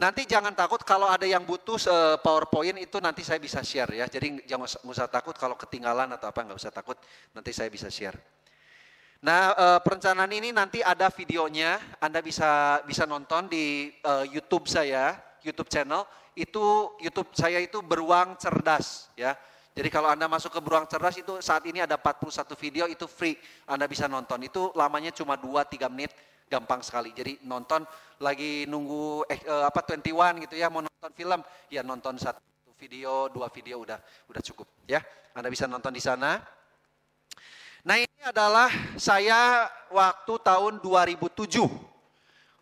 Nanti jangan takut kalau ada yang butuh uh, PowerPoint itu nanti saya bisa share ya. Jadi jangan usah takut kalau ketinggalan atau apa nggak usah takut. Nanti saya bisa share. Nah uh, perencanaan ini nanti ada videonya. Anda bisa bisa nonton di uh, YouTube saya, YouTube channel. Itu YouTube saya itu beruang cerdas ya. Jadi kalau Anda masuk ke Beruang Cerdas itu saat ini ada 41 video itu free. Anda bisa nonton. Itu lamanya cuma 2-3 menit, gampang sekali. Jadi nonton lagi nunggu eh, eh, apa 21 gitu ya, mau nonton film, ya nonton satu video, dua video udah udah cukup ya. Anda bisa nonton di sana. Nah ini adalah saya waktu tahun 2007.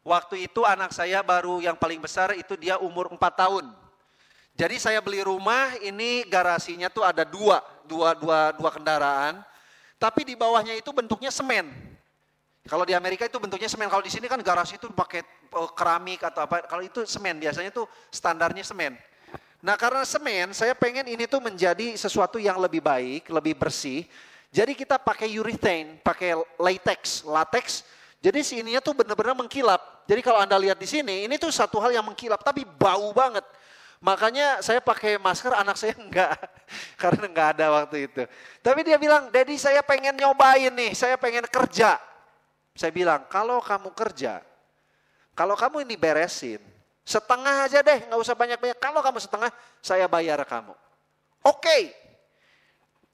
Waktu itu anak saya baru yang paling besar itu dia umur 4 tahun. Jadi saya beli rumah, ini garasinya tuh ada dua, dua, dua, dua kendaraan. Tapi di bawahnya itu bentuknya semen. Kalau di Amerika itu bentuknya semen. Kalau di sini kan garasi itu pakai eh, keramik atau apa. Kalau itu semen, biasanya tuh standarnya semen. Nah karena semen, saya pengen ini tuh menjadi sesuatu yang lebih baik, lebih bersih. Jadi kita pakai urethane, pakai latex, latex. Jadi sininya tuh benar-benar mengkilap. Jadi kalau Anda lihat di sini, ini tuh satu hal yang mengkilap, tapi bau banget. Makanya saya pakai masker, anak saya enggak. Karena enggak ada waktu itu. Tapi dia bilang, Daddy saya pengen nyobain nih, saya pengen kerja. Saya bilang, kalau kamu kerja, kalau kamu ini beresin, setengah aja deh, nggak usah banyak-banyak. Kalau kamu setengah, saya bayar kamu. Oke. Okay.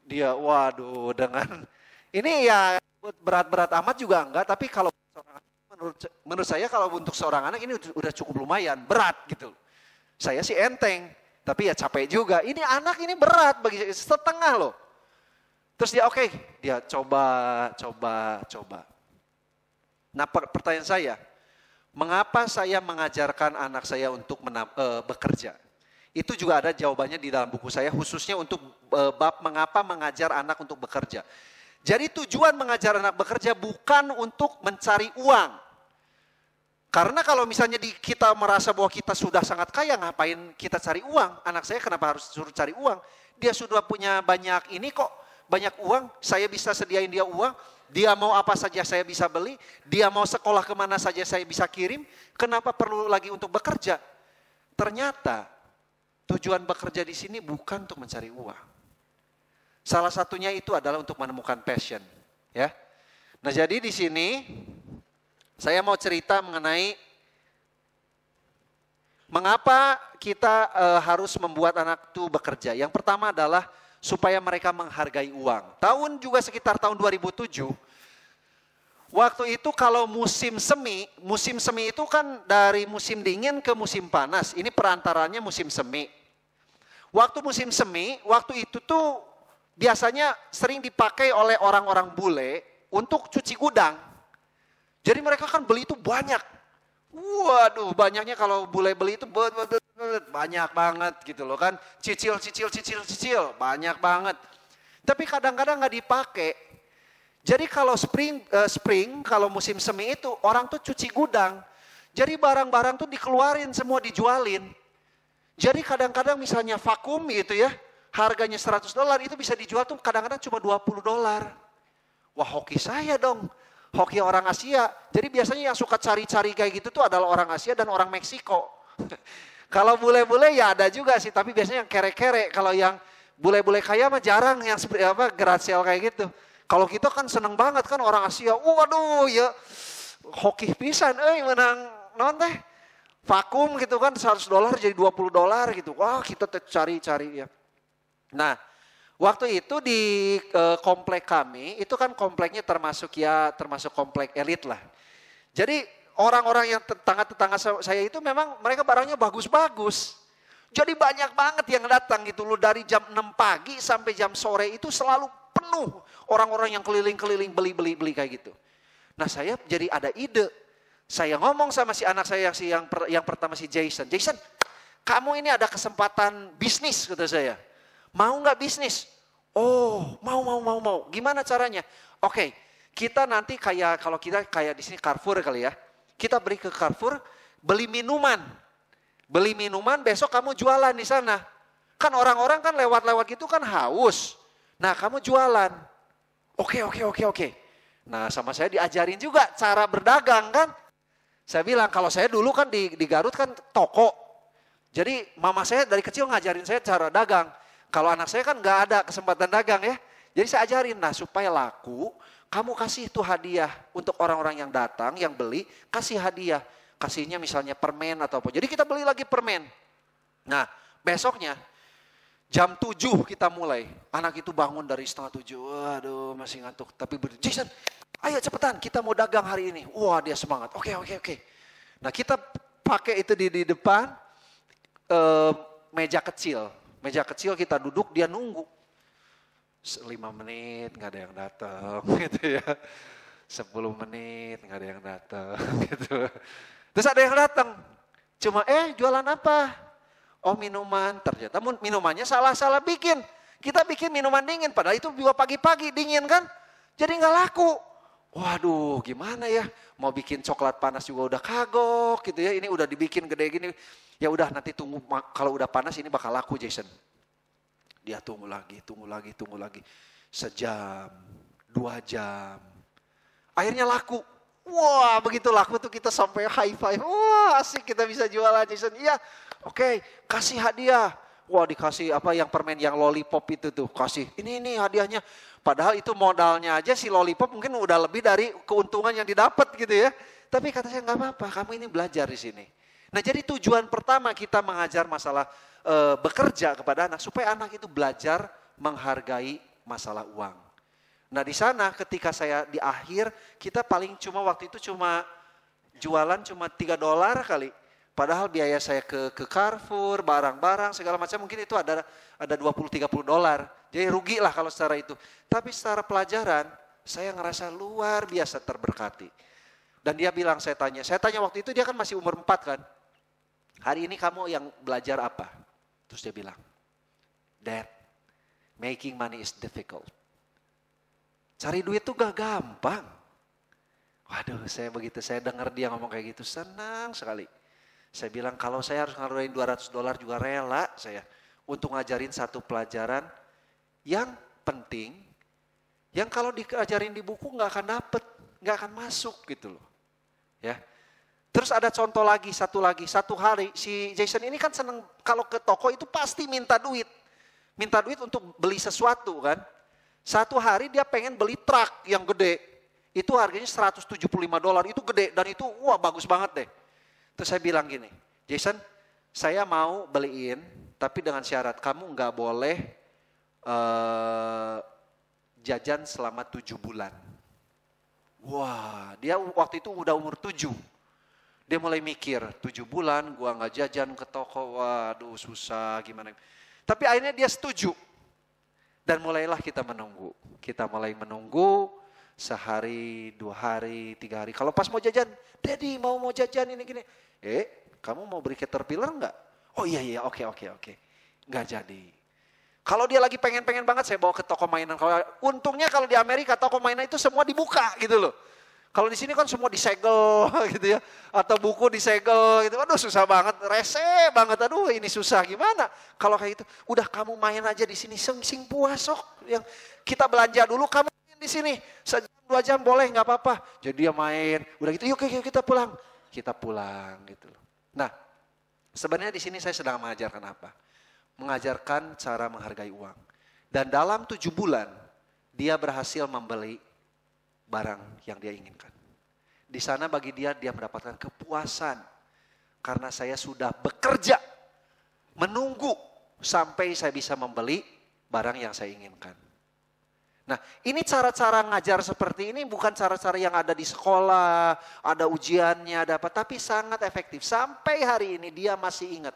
Dia, waduh, dengan ini ya berat-berat amat juga enggak, tapi kalau menurut menurut saya kalau untuk seorang anak ini udah cukup lumayan, berat gitu. Saya sih enteng, tapi ya capek juga. Ini anak ini berat bagi saya, setengah loh. Terus dia oke, okay, dia coba, coba, coba. Nah pertanyaan saya, mengapa saya mengajarkan anak saya untuk uh, bekerja? Itu juga ada jawabannya di dalam buku saya, khususnya untuk uh, bab mengapa mengajar anak untuk bekerja. Jadi tujuan mengajar anak bekerja bukan untuk mencari uang, karena kalau misalnya di, kita merasa bahwa kita sudah sangat kaya, ngapain kita cari uang? Anak saya kenapa harus suruh cari uang? Dia sudah punya banyak ini kok, banyak uang, saya bisa sediain dia uang, dia mau apa saja saya bisa beli, dia mau sekolah ke mana saja saya bisa kirim, kenapa perlu lagi untuk bekerja? Ternyata tujuan bekerja di sini bukan untuk mencari uang. Salah satunya itu adalah untuk menemukan passion, ya. Nah jadi di sini saya mau cerita mengenai mengapa kita e, harus membuat anak itu bekerja. Yang pertama adalah supaya mereka menghargai uang. Tahun juga sekitar tahun 2007, waktu itu kalau musim semi, musim semi itu kan dari musim dingin ke musim panas. Ini perantaranya musim semi. Waktu musim semi, waktu itu tuh biasanya sering dipakai oleh orang-orang bule untuk cuci gudang. Jadi mereka kan beli itu banyak. Waduh, banyaknya kalau bule beli itu banyak banget gitu loh kan. Cicil, cicil, cicil, cicil, banyak banget. Tapi kadang-kadang nggak dipakai. Jadi kalau spring, uh, spring, kalau musim semi itu orang tuh cuci gudang. Jadi barang-barang tuh dikeluarin semua dijualin. Jadi kadang-kadang misalnya vakum gitu ya, harganya 100 dolar itu bisa dijual tuh kadang-kadang cuma 20 dolar. Wah hoki saya dong hoki orang Asia. Jadi biasanya yang suka cari-cari kayak gitu tuh adalah orang Asia dan orang Meksiko. Kalau bule-bule ya ada juga sih, tapi biasanya yang kere-kere. Kalau yang bule-bule kaya mah jarang yang seperti apa Graciel kayak gitu. Kalau kita kan seneng banget kan orang Asia, waduh ya hoki pisan, eh menang non teh vakum gitu kan 100 dolar jadi 20 dolar gitu. Wah kita cari-cari ya. Nah waktu itu di uh, komplek kami itu kan kompleknya termasuk ya termasuk komplek elit lah. Jadi orang-orang yang tetangga-tetangga saya itu memang mereka barangnya bagus-bagus. Jadi banyak banget yang datang gitu loh dari jam 6 pagi sampai jam sore itu selalu penuh orang-orang yang keliling-keliling beli-beli-beli kayak gitu. Nah saya jadi ada ide. Saya ngomong sama si anak saya si yang, per, yang pertama si Jason. Jason, kamu ini ada kesempatan bisnis kata saya. Mau nggak bisnis? Oh, mau mau mau mau. Gimana caranya? Oke, kita nanti kayak kalau kita kayak di sini Carrefour kali ya. Kita beri ke Carrefour, beli minuman Beli minuman, besok kamu jualan di sana. Kan orang-orang kan lewat-lewat gitu kan haus. Nah kamu jualan. Oke, oke, oke, oke. Nah sama saya diajarin juga cara berdagang kan. Saya bilang kalau saya dulu kan di, di Garut kan toko. Jadi mama saya dari kecil ngajarin saya cara dagang. Kalau anak saya kan nggak ada kesempatan dagang ya. Jadi saya ajarin, nah supaya laku, kamu kasih itu hadiah untuk orang-orang yang datang, yang beli, kasih hadiah kasihnya misalnya permen atau apa. Jadi kita beli lagi permen. Nah besoknya jam 7 kita mulai. Anak itu bangun dari setengah 7. Waduh masih ngantuk. Tapi berdiri, Jason ayo cepetan kita mau dagang hari ini. Wah dia semangat. Oke oke oke. Nah kita pakai itu di, di depan uh, meja kecil. Meja kecil kita duduk dia nunggu. Lima menit nggak ada yang datang gitu ya. Sepuluh menit nggak ada yang datang gitu. Terus ada yang datang, cuma eh jualan apa? Oh minuman, ternyata minumannya salah-salah bikin. Kita bikin minuman dingin, padahal itu juga pagi-pagi dingin kan. Jadi nggak laku. Waduh gimana ya, mau bikin coklat panas juga udah kagok gitu ya. Ini udah dibikin gede gini. Ya udah nanti tunggu kalau udah panas ini bakal laku Jason. Dia tunggu lagi, tunggu lagi, tunggu lagi. Sejam, dua jam. Akhirnya laku. Wah begitu laku tuh kita sampai high five. Wah asik kita bisa jualan Jason. Iya oke okay, kasih hadiah. Wah dikasih apa yang permen yang lollipop itu tuh kasih. Ini ini hadiahnya. Padahal itu modalnya aja si lollipop mungkin udah lebih dari keuntungan yang didapat gitu ya. Tapi kata saya nggak apa-apa kamu ini belajar di sini. Nah jadi tujuan pertama kita mengajar masalah e, bekerja kepada anak. Supaya anak itu belajar menghargai masalah uang. Nah di sana ketika saya di akhir kita paling cuma waktu itu cuma jualan cuma 3 dolar kali. Padahal biaya saya ke ke Carrefour, barang-barang segala macam mungkin itu ada ada 20 30 dolar. Jadi rugi lah kalau secara itu. Tapi secara pelajaran saya ngerasa luar biasa terberkati. Dan dia bilang saya tanya, saya tanya waktu itu dia kan masih umur 4 kan. Hari ini kamu yang belajar apa? Terus dia bilang, Dad, making money is difficult. Cari duit tuh gak gampang. Waduh, saya begitu saya dengar dia ngomong kayak gitu, senang sekali. Saya bilang kalau saya harus ngalurin 200 dolar juga rela saya untuk ngajarin satu pelajaran yang penting, yang kalau diajarin di buku nggak akan dapet, nggak akan masuk gitu loh. Ya. Terus ada contoh lagi, satu lagi, satu hari si Jason ini kan seneng kalau ke toko itu pasti minta duit. Minta duit untuk beli sesuatu kan. Satu hari dia pengen beli truk yang gede. Itu harganya 175 dolar, itu gede dan itu wah bagus banget deh. Terus saya bilang gini, Jason, saya mau beliin, tapi dengan syarat kamu nggak boleh uh, jajan selama tujuh bulan. Wah, dia waktu itu udah umur tujuh. Dia mulai mikir, tujuh bulan gua nggak jajan ke toko, waduh susah gimana. Tapi akhirnya dia setuju. Dan mulailah kita menunggu. Kita mulai menunggu sehari, dua hari, tiga hari. Kalau pas mau jajan, Daddy mau mau jajan ini gini. Eh, kamu mau beri caterpillar enggak? Oh iya iya, oke oke oke. Enggak jadi. Kalau dia lagi pengen-pengen banget, saya bawa ke toko mainan. Kalau untungnya kalau di Amerika toko mainan itu semua dibuka gitu loh. Kalau di sini kan semua disegel gitu ya, atau buku disegel gitu. Aduh susah banget, rese banget. Aduh ini susah gimana? Kalau kayak gitu, udah kamu main aja di sini sing sing puasok. Yang kita belanja dulu, kamu main di sini sejam dua jam boleh nggak apa-apa. Jadi dia main, udah gitu, yuk, yuk kita pulang. Kita pulang gitu loh. Nah, sebenarnya di sini saya sedang mengajarkan apa? Mengajarkan cara menghargai uang. Dan dalam tujuh bulan, dia berhasil membeli barang yang dia inginkan. Di sana bagi dia dia mendapatkan kepuasan karena saya sudah bekerja menunggu sampai saya bisa membeli barang yang saya inginkan. Nah, ini cara-cara ngajar seperti ini bukan cara-cara yang ada di sekolah, ada ujiannya, ada apa, tapi sangat efektif. Sampai hari ini dia masih ingat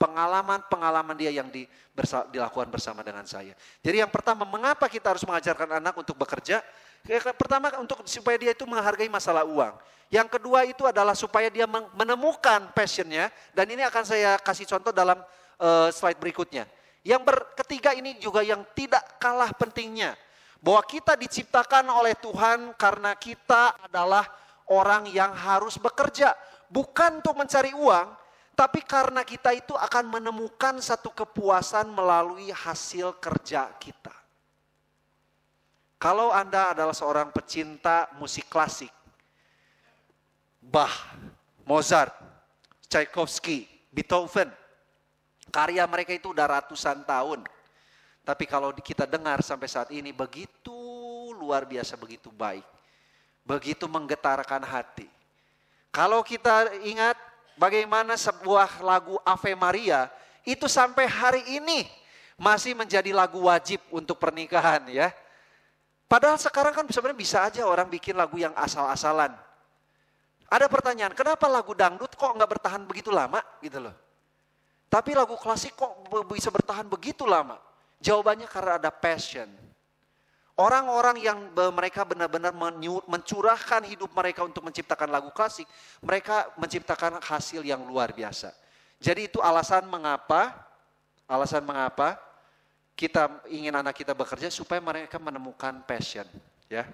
pengalaman-pengalaman dia yang di, bersa, dilakukan bersama dengan saya. Jadi yang pertama, mengapa kita harus mengajarkan anak untuk bekerja? Ya, Pertama untuk supaya dia itu menghargai masalah uang. Yang kedua itu adalah supaya dia men- menemukan passionnya dan ini akan saya kasih contoh dalam eh, slide berikutnya. Yang ber, ketiga ini juga yang tidak kalah pentingnya bahwa kita diciptakan oleh Tuhan karena kita adalah orang yang harus bekerja, bukan untuk mencari uang, tapi karena kita itu akan menemukan satu kepuasan melalui hasil kerja kita. Kalau Anda adalah seorang pecinta musik klasik, Bach, Mozart, Tchaikovsky, Beethoven, karya mereka itu udah ratusan tahun. Tapi kalau kita dengar sampai saat ini begitu luar biasa, begitu baik. Begitu menggetarkan hati. Kalau kita ingat bagaimana sebuah lagu Ave Maria itu sampai hari ini masih menjadi lagu wajib untuk pernikahan ya. Padahal sekarang kan sebenarnya bisa aja orang bikin lagu yang asal-asalan. Ada pertanyaan, kenapa lagu dangdut kok nggak bertahan begitu lama gitu loh. Tapi lagu klasik kok bisa bertahan begitu lama? Jawabannya karena ada passion. Orang-orang yang mereka benar-benar mencurahkan hidup mereka untuk menciptakan lagu klasik, mereka menciptakan hasil yang luar biasa. Jadi itu alasan mengapa, alasan mengapa kita ingin anak kita bekerja supaya mereka menemukan passion, ya.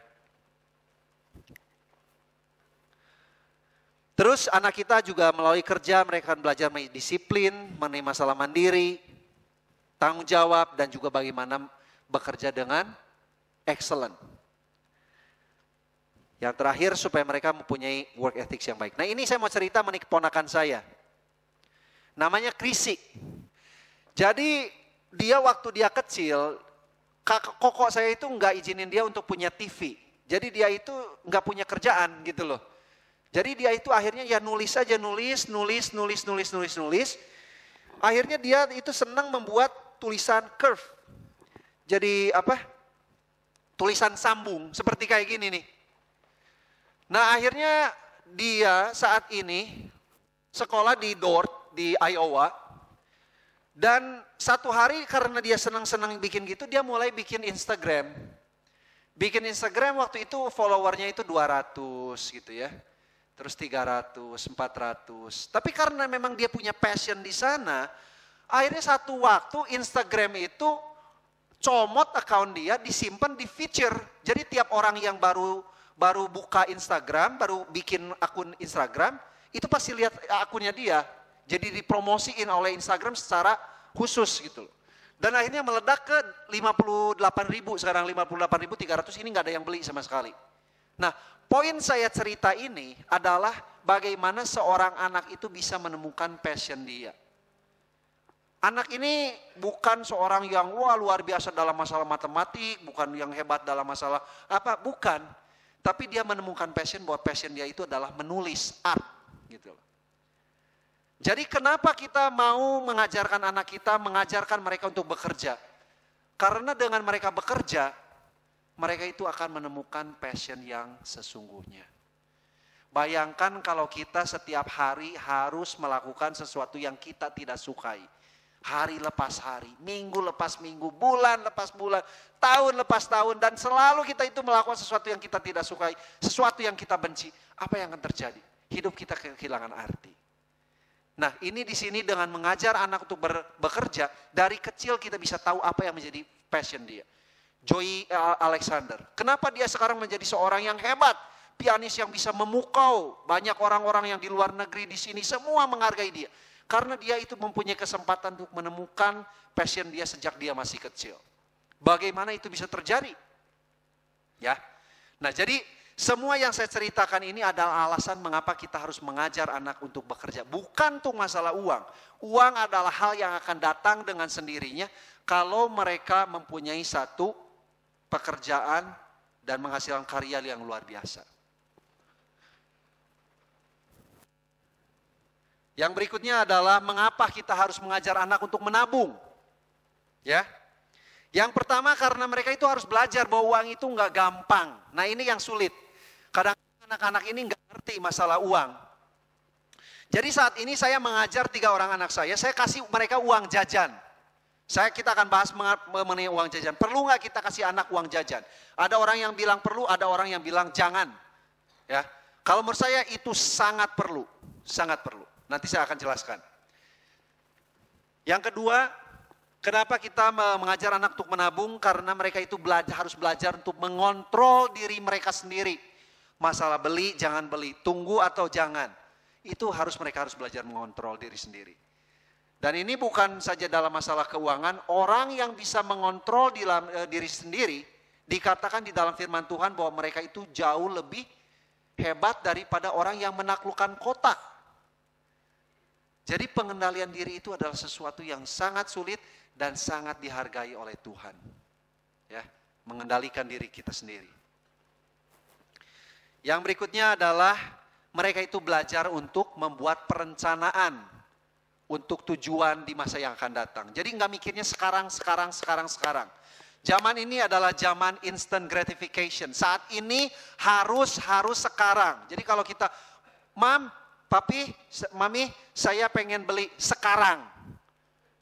Terus anak kita juga melalui kerja mereka akan belajar disiplin, mengenai masalah mandiri, tanggung jawab dan juga bagaimana bekerja dengan excellent. Yang terakhir supaya mereka mempunyai work ethics yang baik. Nah ini saya mau cerita mengenai keponakan saya. Namanya Krisi. Jadi dia waktu dia kecil, kakak kokok saya itu nggak izinin dia untuk punya TV. Jadi dia itu nggak punya kerjaan gitu loh. Jadi dia itu akhirnya ya nulis saja nulis, nulis, nulis, nulis, nulis, nulis. Akhirnya dia itu senang membuat tulisan curve. Jadi apa? Tulisan sambung seperti kayak gini nih. Nah akhirnya dia saat ini sekolah di Dort di Iowa. Dan satu hari karena dia senang-senang bikin gitu, dia mulai bikin Instagram. Bikin Instagram waktu itu followernya itu 200 gitu ya terus 300, 400. Tapi karena memang dia punya passion di sana, akhirnya satu waktu Instagram itu comot account dia disimpan di feature. Jadi tiap orang yang baru baru buka Instagram, baru bikin akun Instagram, itu pasti lihat akunnya dia. Jadi dipromosiin oleh Instagram secara khusus gitu Dan akhirnya meledak ke 58 ribu, sekarang 58 ribu 300 ini nggak ada yang beli sama sekali. Nah Poin saya cerita ini adalah bagaimana seorang anak itu bisa menemukan passion dia. Anak ini bukan seorang yang wah luar biasa dalam masalah matematik, bukan yang hebat dalam masalah apa, bukan. Tapi dia menemukan passion bahwa passion dia itu adalah menulis art gitu loh. Jadi kenapa kita mau mengajarkan anak kita, mengajarkan mereka untuk bekerja? Karena dengan mereka bekerja, mereka itu akan menemukan passion yang sesungguhnya. Bayangkan kalau kita setiap hari harus melakukan sesuatu yang kita tidak sukai. Hari lepas hari, minggu lepas minggu, bulan lepas bulan, tahun lepas tahun. Dan selalu kita itu melakukan sesuatu yang kita tidak sukai, sesuatu yang kita benci. Apa yang akan terjadi? Hidup kita kehilangan arti. Nah ini di sini dengan mengajar anak untuk bekerja, dari kecil kita bisa tahu apa yang menjadi passion dia. Joy Alexander. Kenapa dia sekarang menjadi seorang yang hebat? Pianis yang bisa memukau banyak orang-orang yang di luar negeri di sini semua menghargai dia. Karena dia itu mempunyai kesempatan untuk menemukan passion dia sejak dia masih kecil. Bagaimana itu bisa terjadi? Ya. Nah, jadi semua yang saya ceritakan ini adalah alasan mengapa kita harus mengajar anak untuk bekerja. Bukan untuk masalah uang. Uang adalah hal yang akan datang dengan sendirinya kalau mereka mempunyai satu pekerjaan dan menghasilkan karya yang luar biasa. Yang berikutnya adalah mengapa kita harus mengajar anak untuk menabung. Ya. Yang pertama karena mereka itu harus belajar bahwa uang itu nggak gampang. Nah ini yang sulit. Kadang anak-anak ini nggak ngerti masalah uang. Jadi saat ini saya mengajar tiga orang anak saya, saya kasih mereka uang jajan. Saya kita akan bahas mengenai uang jajan. Perlu nggak kita kasih anak uang jajan? Ada orang yang bilang perlu, ada orang yang bilang jangan. Ya, kalau menurut saya itu sangat perlu, sangat perlu. Nanti saya akan jelaskan. Yang kedua, kenapa kita mengajar anak untuk menabung? Karena mereka itu belajar, harus belajar untuk mengontrol diri mereka sendiri. Masalah beli, jangan beli, tunggu atau jangan. Itu harus mereka harus belajar mengontrol diri sendiri. Dan ini bukan saja dalam masalah keuangan, orang yang bisa mengontrol di dalam, e, diri sendiri, dikatakan di dalam firman Tuhan bahwa mereka itu jauh lebih hebat daripada orang yang menaklukkan kota. Jadi pengendalian diri itu adalah sesuatu yang sangat sulit dan sangat dihargai oleh Tuhan. Ya, mengendalikan diri kita sendiri. Yang berikutnya adalah mereka itu belajar untuk membuat perencanaan untuk tujuan di masa yang akan datang. Jadi nggak mikirnya sekarang, sekarang, sekarang, sekarang. Zaman ini adalah zaman instant gratification. Saat ini harus harus sekarang. Jadi kalau kita, mam, papi, mami, saya pengen beli sekarang.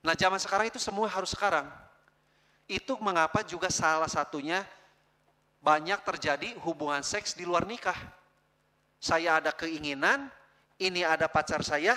Nah zaman sekarang itu semua harus sekarang. Itu mengapa juga salah satunya banyak terjadi hubungan seks di luar nikah. Saya ada keinginan, ini ada pacar saya,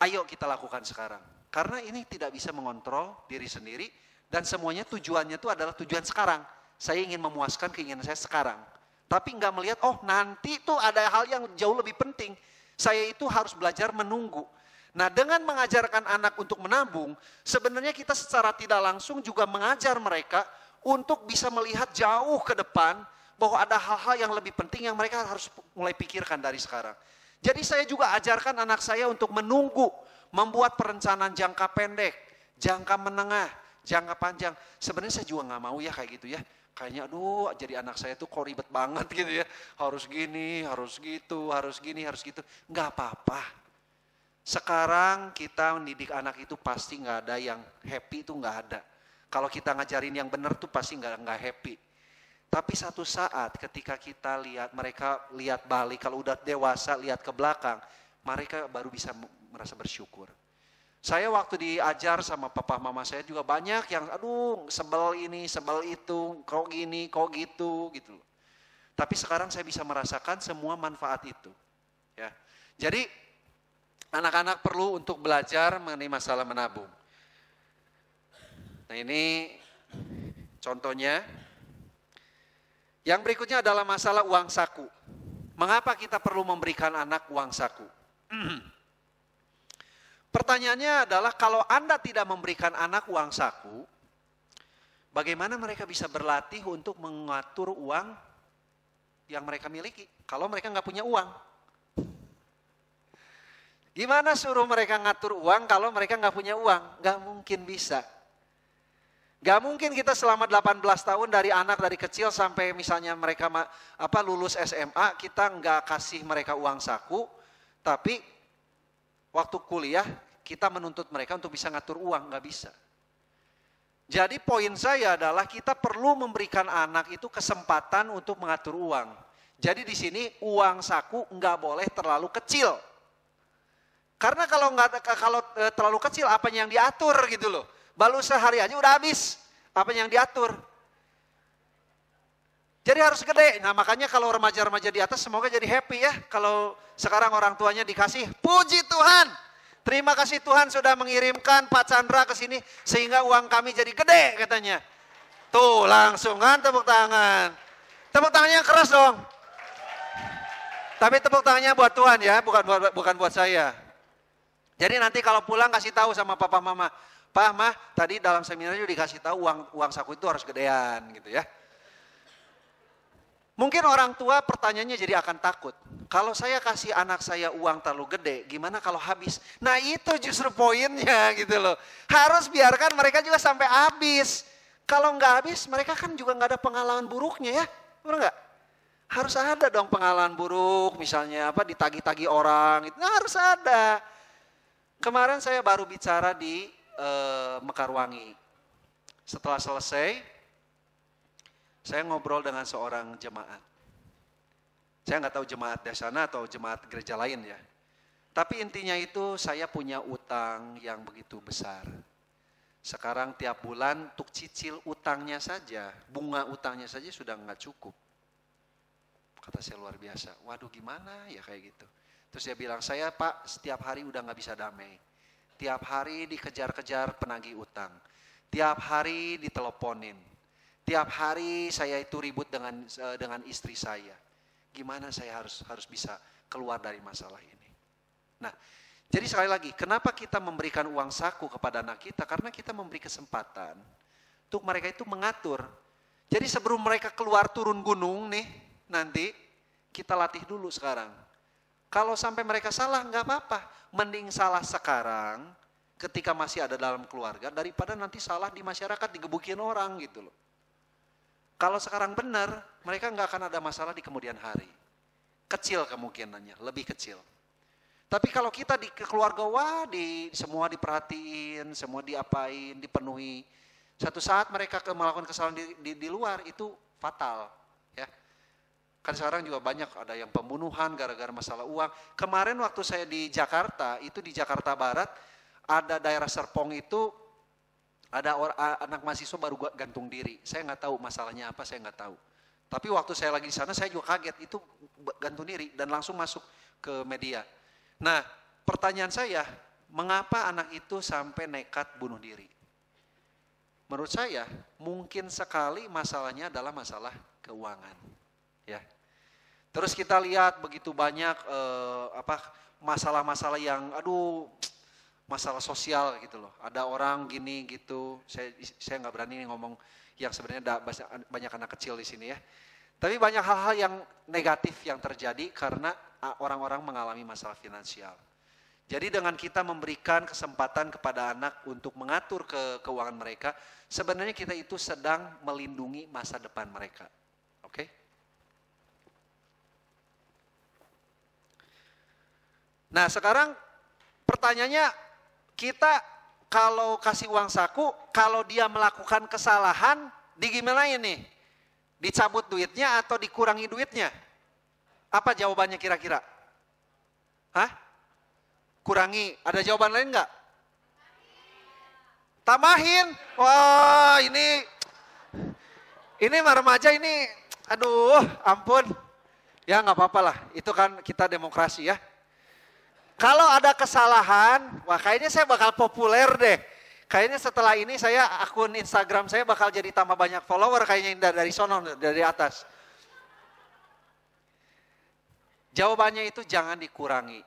ayo kita lakukan sekarang. Karena ini tidak bisa mengontrol diri sendiri dan semuanya tujuannya itu adalah tujuan sekarang. Saya ingin memuaskan keinginan saya sekarang. Tapi nggak melihat, oh nanti tuh ada hal yang jauh lebih penting saya itu harus belajar menunggu. Nah, dengan mengajarkan anak untuk menabung, sebenarnya kita secara tidak langsung juga mengajar mereka untuk bisa melihat jauh ke depan bahwa ada hal-hal yang lebih penting yang mereka harus mulai pikirkan dari sekarang. Jadi saya juga ajarkan anak saya untuk menunggu, membuat perencanaan jangka pendek, jangka menengah, jangka panjang. Sebenarnya saya juga nggak mau ya kayak gitu ya kayaknya aduh jadi anak saya tuh kok ribet banget gitu ya. Harus gini, harus gitu, harus gini, harus gitu. Nggak apa-apa. Sekarang kita mendidik anak itu pasti nggak ada yang happy itu nggak ada. Kalau kita ngajarin yang benar tuh pasti nggak nggak happy. Tapi satu saat ketika kita lihat mereka lihat balik, kalau udah dewasa lihat ke belakang, mereka baru bisa merasa bersyukur. Saya waktu diajar sama papa mama saya juga banyak yang aduh sebel ini, sebel itu, kok gini, kok gitu gitu. Tapi sekarang saya bisa merasakan semua manfaat itu. Ya. Jadi anak-anak perlu untuk belajar mengenai masalah menabung. Nah ini contohnya. Yang berikutnya adalah masalah uang saku. Mengapa kita perlu memberikan anak uang saku? Pertanyaannya adalah kalau Anda tidak memberikan anak uang saku, bagaimana mereka bisa berlatih untuk mengatur uang yang mereka miliki kalau mereka nggak punya uang? Gimana suruh mereka ngatur uang kalau mereka nggak punya uang? Nggak mungkin bisa. Gak mungkin kita selama 18 tahun dari anak dari kecil sampai misalnya mereka apa lulus SMA kita nggak kasih mereka uang saku, tapi waktu kuliah kita menuntut mereka untuk bisa ngatur uang, nggak bisa. Jadi poin saya adalah kita perlu memberikan anak itu kesempatan untuk mengatur uang. Jadi di sini uang saku nggak boleh terlalu kecil. Karena kalau nggak kalau e, terlalu kecil apa yang diatur gitu loh. Baru sehari aja udah habis apa yang diatur. Jadi harus gede. Nah makanya kalau remaja-remaja di atas semoga jadi happy ya. Kalau sekarang orang tuanya dikasih, puji Tuhan. Terima kasih Tuhan sudah mengirimkan Pak Chandra ke sini sehingga uang kami jadi gede katanya. Tuh langsung kan tepuk tangan. Tepuk tangannya keras dong. Tapi tepuk tangannya buat Tuhan ya, bukan buat bukan buat saya. Jadi nanti kalau pulang kasih tahu sama papa mama, Pak, Mah, tadi dalam seminar juga dikasih tahu uang uang saku itu harus gedean gitu ya. Mungkin orang tua pertanyaannya jadi akan takut. Kalau saya kasih anak saya uang terlalu gede, gimana kalau habis? Nah itu justru poinnya gitu loh. Harus biarkan mereka juga sampai habis. Kalau nggak habis, mereka kan juga nggak ada pengalaman buruknya ya, benar nggak? Harus ada dong pengalaman buruk, misalnya apa ditagi-tagi orang, itu nah, harus ada. Kemarin saya baru bicara di eh, Mekarwangi. Setelah selesai, saya ngobrol dengan seorang jemaat. Saya nggak tahu jemaat di sana atau jemaat gereja lain ya. Tapi intinya itu saya punya utang yang begitu besar. Sekarang tiap bulan untuk cicil utangnya saja, bunga utangnya saja sudah nggak cukup. Kata saya luar biasa, waduh gimana ya kayak gitu. Terus dia bilang, saya pak setiap hari udah nggak bisa damai. Tiap hari dikejar-kejar penagih utang. Tiap hari diteleponin. Tiap hari saya itu ribut dengan eh, dengan istri saya. Gimana saya harus harus bisa keluar dari masalah ini. Nah, jadi sekali lagi, kenapa kita memberikan uang saku kepada anak kita? Karena kita memberi kesempatan untuk mereka itu mengatur. Jadi sebelum mereka keluar turun gunung nih, nanti kita latih dulu sekarang. Kalau sampai mereka salah nggak apa-apa, mending salah sekarang ketika masih ada dalam keluarga daripada nanti salah di masyarakat digebukin orang gitu loh. Kalau sekarang benar, mereka nggak akan ada masalah di kemudian hari. Kecil kemungkinannya, lebih kecil. Tapi kalau kita di keluarga wah di semua diperhatiin, semua diapain, dipenuhi. Satu saat mereka ke, melakukan kesalahan di, di, di luar itu fatal, ya. Kan sekarang juga banyak ada yang pembunuhan gara-gara masalah uang. Kemarin waktu saya di Jakarta, itu di Jakarta Barat ada daerah Serpong itu ada or, anak mahasiswa baru gantung diri. Saya nggak tahu masalahnya apa, saya nggak tahu. Tapi waktu saya lagi di sana saya juga kaget itu gantung diri dan langsung masuk ke media. Nah, pertanyaan saya, mengapa anak itu sampai nekat bunuh diri? Menurut saya, mungkin sekali masalahnya adalah masalah keuangan. Ya. Terus kita lihat begitu banyak eh, apa masalah-masalah yang aduh masalah sosial gitu loh. Ada orang gini gitu. Saya saya nggak berani ngomong yang sebenarnya banyak anak kecil di sini ya. Tapi banyak hal-hal yang negatif yang terjadi karena orang-orang mengalami masalah finansial. Jadi dengan kita memberikan kesempatan kepada anak untuk mengatur ke keuangan mereka, sebenarnya kita itu sedang melindungi masa depan mereka. Oke? Okay? Nah, sekarang pertanyaannya kita kalau kasih uang saku, kalau dia melakukan kesalahan, digimanain nih? Dicabut duitnya atau dikurangi duitnya? Apa jawabannya kira-kira? Hah? Kurangi. Ada jawaban lain nggak? Tambahin. Wah ini, ini remaja ini, aduh ampun. Ya nggak apa-apa lah, itu kan kita demokrasi ya. Kalau ada kesalahan, wah kayaknya saya bakal populer deh. Kayaknya setelah ini saya akun Instagram saya bakal jadi tambah banyak follower kayaknya dari sono dari atas. Jawabannya itu jangan dikurangi.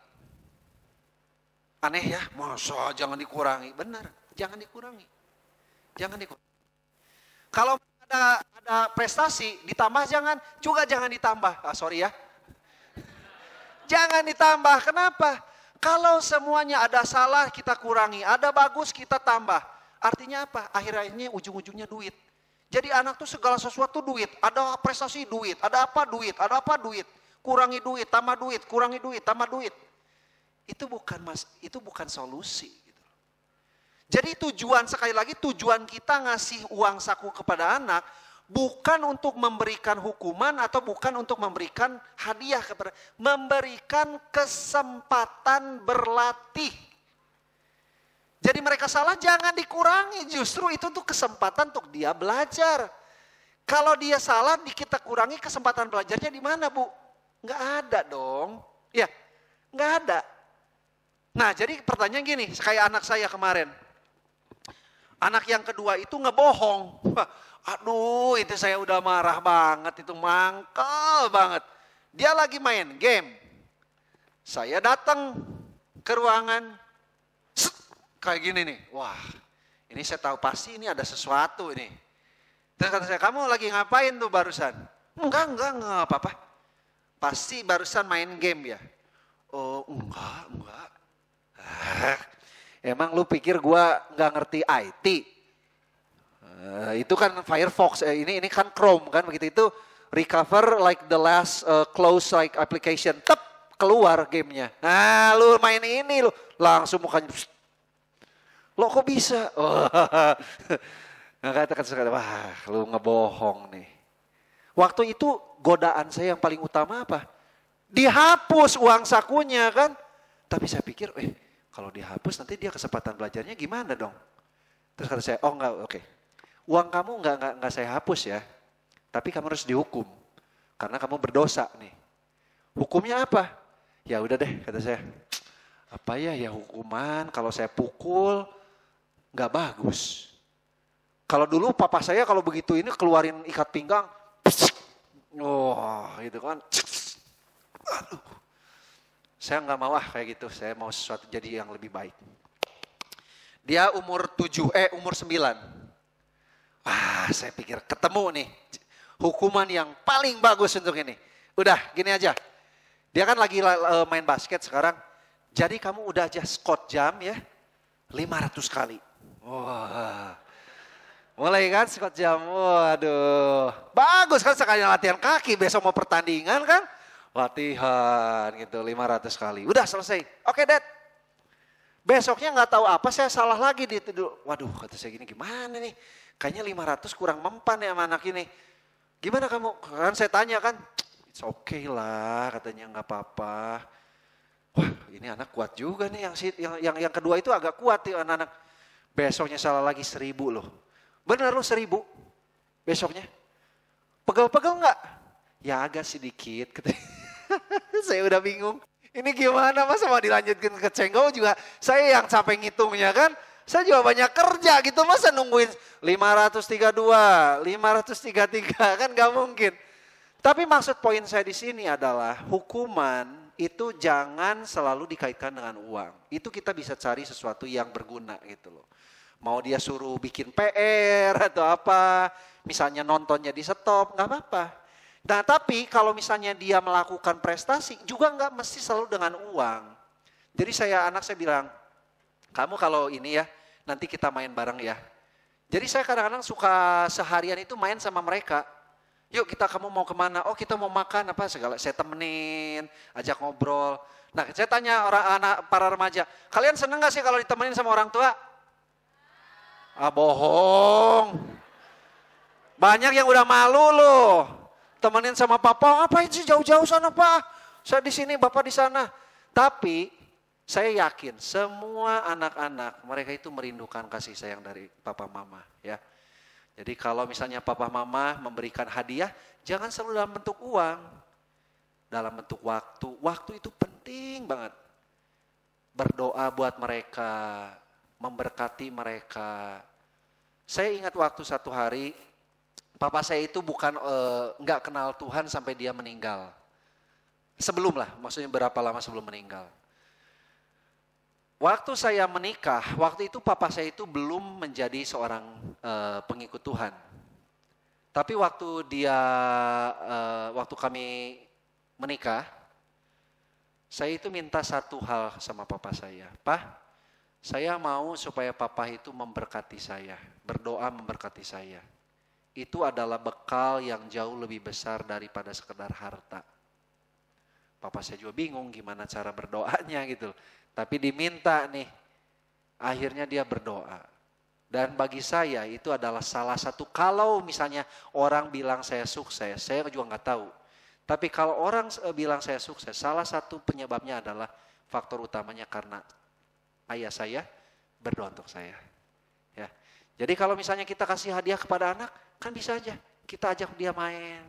Aneh ya, masa jangan dikurangi. Benar, jangan dikurangi. Jangan dikurangi. Kalau ada ada prestasi ditambah jangan, juga jangan ditambah. Ah, sorry ya. Jangan ditambah. Kenapa? Kalau semuanya ada salah kita kurangi, ada bagus kita tambah. Artinya apa? Akhir-akhirnya ujung-ujungnya duit. Jadi anak tuh segala sesuatu duit, ada prestasi duit, ada apa duit, ada apa duit kurangi duit, tambah duit, kurangi duit, tambah duit. Itu bukan mas, itu bukan solusi. Gitu. Jadi tujuan sekali lagi tujuan kita ngasih uang saku kepada anak bukan untuk memberikan hukuman atau bukan untuk memberikan hadiah kepada memberikan kesempatan berlatih. Jadi mereka salah jangan dikurangi, justru itu tuh kesempatan untuk dia belajar. Kalau dia salah kita kurangi kesempatan belajarnya di mana, Bu? Nggak ada dong. Ya, nggak ada. Nah jadi pertanyaan gini, kayak anak saya kemarin. Anak yang kedua itu ngebohong. Aduh itu saya udah marah banget, itu mangkel banget. Dia lagi main game. Saya datang ke ruangan, set, kayak gini nih. Wah ini saya tahu pasti ini ada sesuatu ini. Terus kata saya, kamu lagi ngapain tuh barusan? Enggak, enggak, enggak apa-apa. Pasti barusan main game ya? Oh enggak, enggak. Ah, emang lu pikir gua nggak ngerti IT? Eh, itu kan Firefox, eh, ini ini kan Chrome kan begitu itu recover like the last uh, close like application, tep keluar gamenya. Nah lu main ini lu langsung mukanya, lo kok bisa? Nah, katakan sekali, wah lu ngebohong nih. Waktu itu godaan saya yang paling utama apa? Dihapus uang sakunya kan. Tapi saya pikir, eh kalau dihapus nanti dia kesempatan belajarnya gimana dong? Terus kata saya, oh enggak, oke. Uang kamu enggak, enggak, enggak saya hapus ya. Tapi kamu harus dihukum. Karena kamu berdosa nih. Hukumnya apa? Ya udah deh, kata saya. Apa ya ya hukuman kalau saya pukul nggak bagus. Kalau dulu papa saya kalau begitu ini keluarin ikat pinggang, oh, gitu kan. Aduh. Saya nggak mau ah kayak gitu, saya mau sesuatu jadi yang lebih baik. Dia umur 7, eh umur 9. Wah saya pikir ketemu nih hukuman yang paling bagus untuk ini. Udah gini aja, dia kan lagi main basket sekarang, jadi kamu udah aja skot jam ya, 500 kali. Wah, mulai kan skot jam, waduh. Bagus kan sekali latihan kaki, besok mau pertandingan kan. Latihan gitu 500 kali. Udah selesai. Oke Dad. Besoknya nggak tahu apa saya salah lagi di. Waduh kata saya gini gimana nih. Kayaknya 500 kurang mempan ya sama anak ini. Gimana kamu? Kan saya tanya kan. It's okay lah katanya nggak apa-apa. Wah ini anak kuat juga nih yang yang yang, yang kedua itu agak kuat ya anak-anak. Besoknya salah lagi seribu loh. Bener loh seribu besoknya. Pegel-pegel nggak? Ya agak sedikit. saya udah bingung. Ini gimana mas mau dilanjutkan ke Cenggo juga saya yang capek ngitungnya kan. Saya juga banyak kerja gitu masa nungguin 532, 533 kan gak mungkin. Tapi maksud poin saya di sini adalah hukuman itu jangan selalu dikaitkan dengan uang. Itu kita bisa cari sesuatu yang berguna gitu loh. Mau dia suruh bikin PR atau apa, misalnya nontonnya di stop, nggak apa-apa. Nah tapi kalau misalnya dia melakukan prestasi juga nggak mesti selalu dengan uang. Jadi saya anak saya bilang, kamu kalau ini ya nanti kita main bareng ya. Jadi saya kadang-kadang suka seharian itu main sama mereka. Yuk kita kamu mau ke mana? Oh kita mau makan apa segala. Saya temenin, ajak ngobrol. Nah saya tanya orang anak para remaja, kalian seneng gak sih kalau ditemenin sama orang tua? Ah bohong. Banyak yang udah malu loh temenin sama papa, ngapain sih jauh-jauh sana pak? Saya di sini, bapak di sana. Tapi saya yakin semua anak-anak mereka itu merindukan kasih sayang dari papa mama ya. Jadi kalau misalnya papa mama memberikan hadiah, jangan selalu dalam bentuk uang. Dalam bentuk waktu. Waktu itu penting banget. Berdoa buat mereka, memberkati mereka. Saya ingat waktu satu hari Papa saya itu bukan uh, nggak kenal Tuhan sampai dia meninggal. Sebelum lah, maksudnya berapa lama sebelum meninggal. Waktu saya menikah, waktu itu papa saya itu belum menjadi seorang uh, pengikut Tuhan. Tapi waktu dia, uh, waktu kami menikah, saya itu minta satu hal sama papa saya. Pak, saya mau supaya papa itu memberkati saya, berdoa memberkati saya itu adalah bekal yang jauh lebih besar daripada sekedar harta. Papa saya juga bingung gimana cara berdoanya gitu. Tapi diminta nih, akhirnya dia berdoa. Dan bagi saya itu adalah salah satu, kalau misalnya orang bilang saya sukses, saya juga nggak tahu. Tapi kalau orang bilang saya sukses, salah satu penyebabnya adalah faktor utamanya karena ayah saya berdoa untuk saya. Ya. Jadi kalau misalnya kita kasih hadiah kepada anak, Kan bisa aja kita ajak dia main.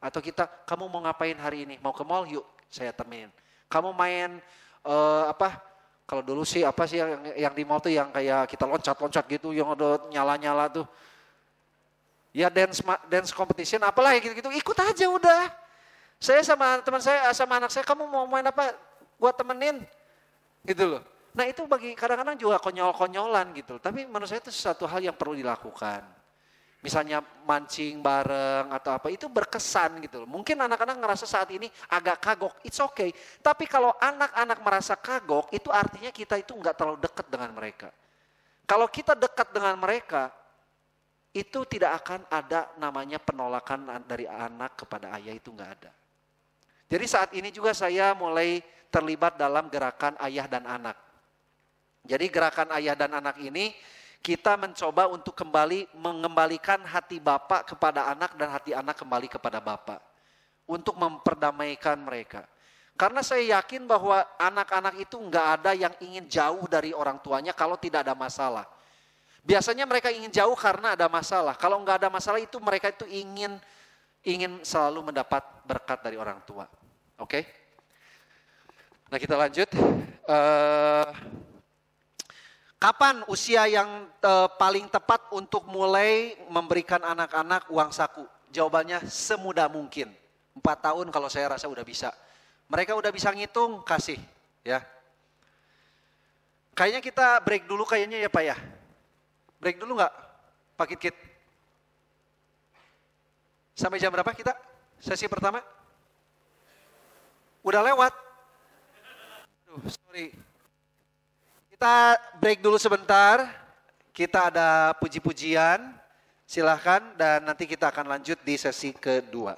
Atau kita, kamu mau ngapain hari ini? Mau ke mall? Yuk, saya temenin. Kamu main uh, apa? Kalau dulu sih apa sih yang yang di mall tuh yang kayak kita loncat-loncat gitu, yang ada nyala-nyala tuh. Ya dance dance competition apalah gitu-gitu, ikut aja udah. Saya sama teman saya sama anak saya, kamu mau main apa? Gua temenin. Gitu loh. Nah itu bagi kadang-kadang juga konyol-konyolan gitu. Tapi menurut saya itu sesuatu hal yang perlu dilakukan misalnya mancing bareng atau apa itu berkesan gitu loh. Mungkin anak-anak ngerasa saat ini agak kagok, it's okay. Tapi kalau anak-anak merasa kagok itu artinya kita itu nggak terlalu dekat dengan mereka. Kalau kita dekat dengan mereka, itu tidak akan ada namanya penolakan dari anak kepada ayah itu nggak ada. Jadi saat ini juga saya mulai terlibat dalam gerakan ayah dan anak. Jadi gerakan ayah dan anak ini kita mencoba untuk kembali mengembalikan hati bapak kepada anak dan hati anak kembali kepada bapak. Untuk memperdamaikan mereka. Karena saya yakin bahwa anak-anak itu nggak ada yang ingin jauh dari orang tuanya kalau tidak ada masalah. Biasanya mereka ingin jauh karena ada masalah. Kalau nggak ada masalah itu mereka itu ingin ingin selalu mendapat berkat dari orang tua. Oke? Nah kita lanjut. Uh, kapan usia yang uh, paling tepat untuk mulai memberikan anak-anak uang saku? Jawabannya semudah mungkin. Empat tahun kalau saya rasa udah bisa. Mereka udah bisa ngitung, kasih. ya. Kayaknya kita break dulu kayaknya ya Pak ya. Break dulu nggak Pak Kit-Kit? Sampai jam berapa kita sesi pertama? Udah lewat. Aduh, sorry. Kita break dulu sebentar. Kita ada puji-pujian. Silahkan dan nanti kita akan lanjut di sesi kedua.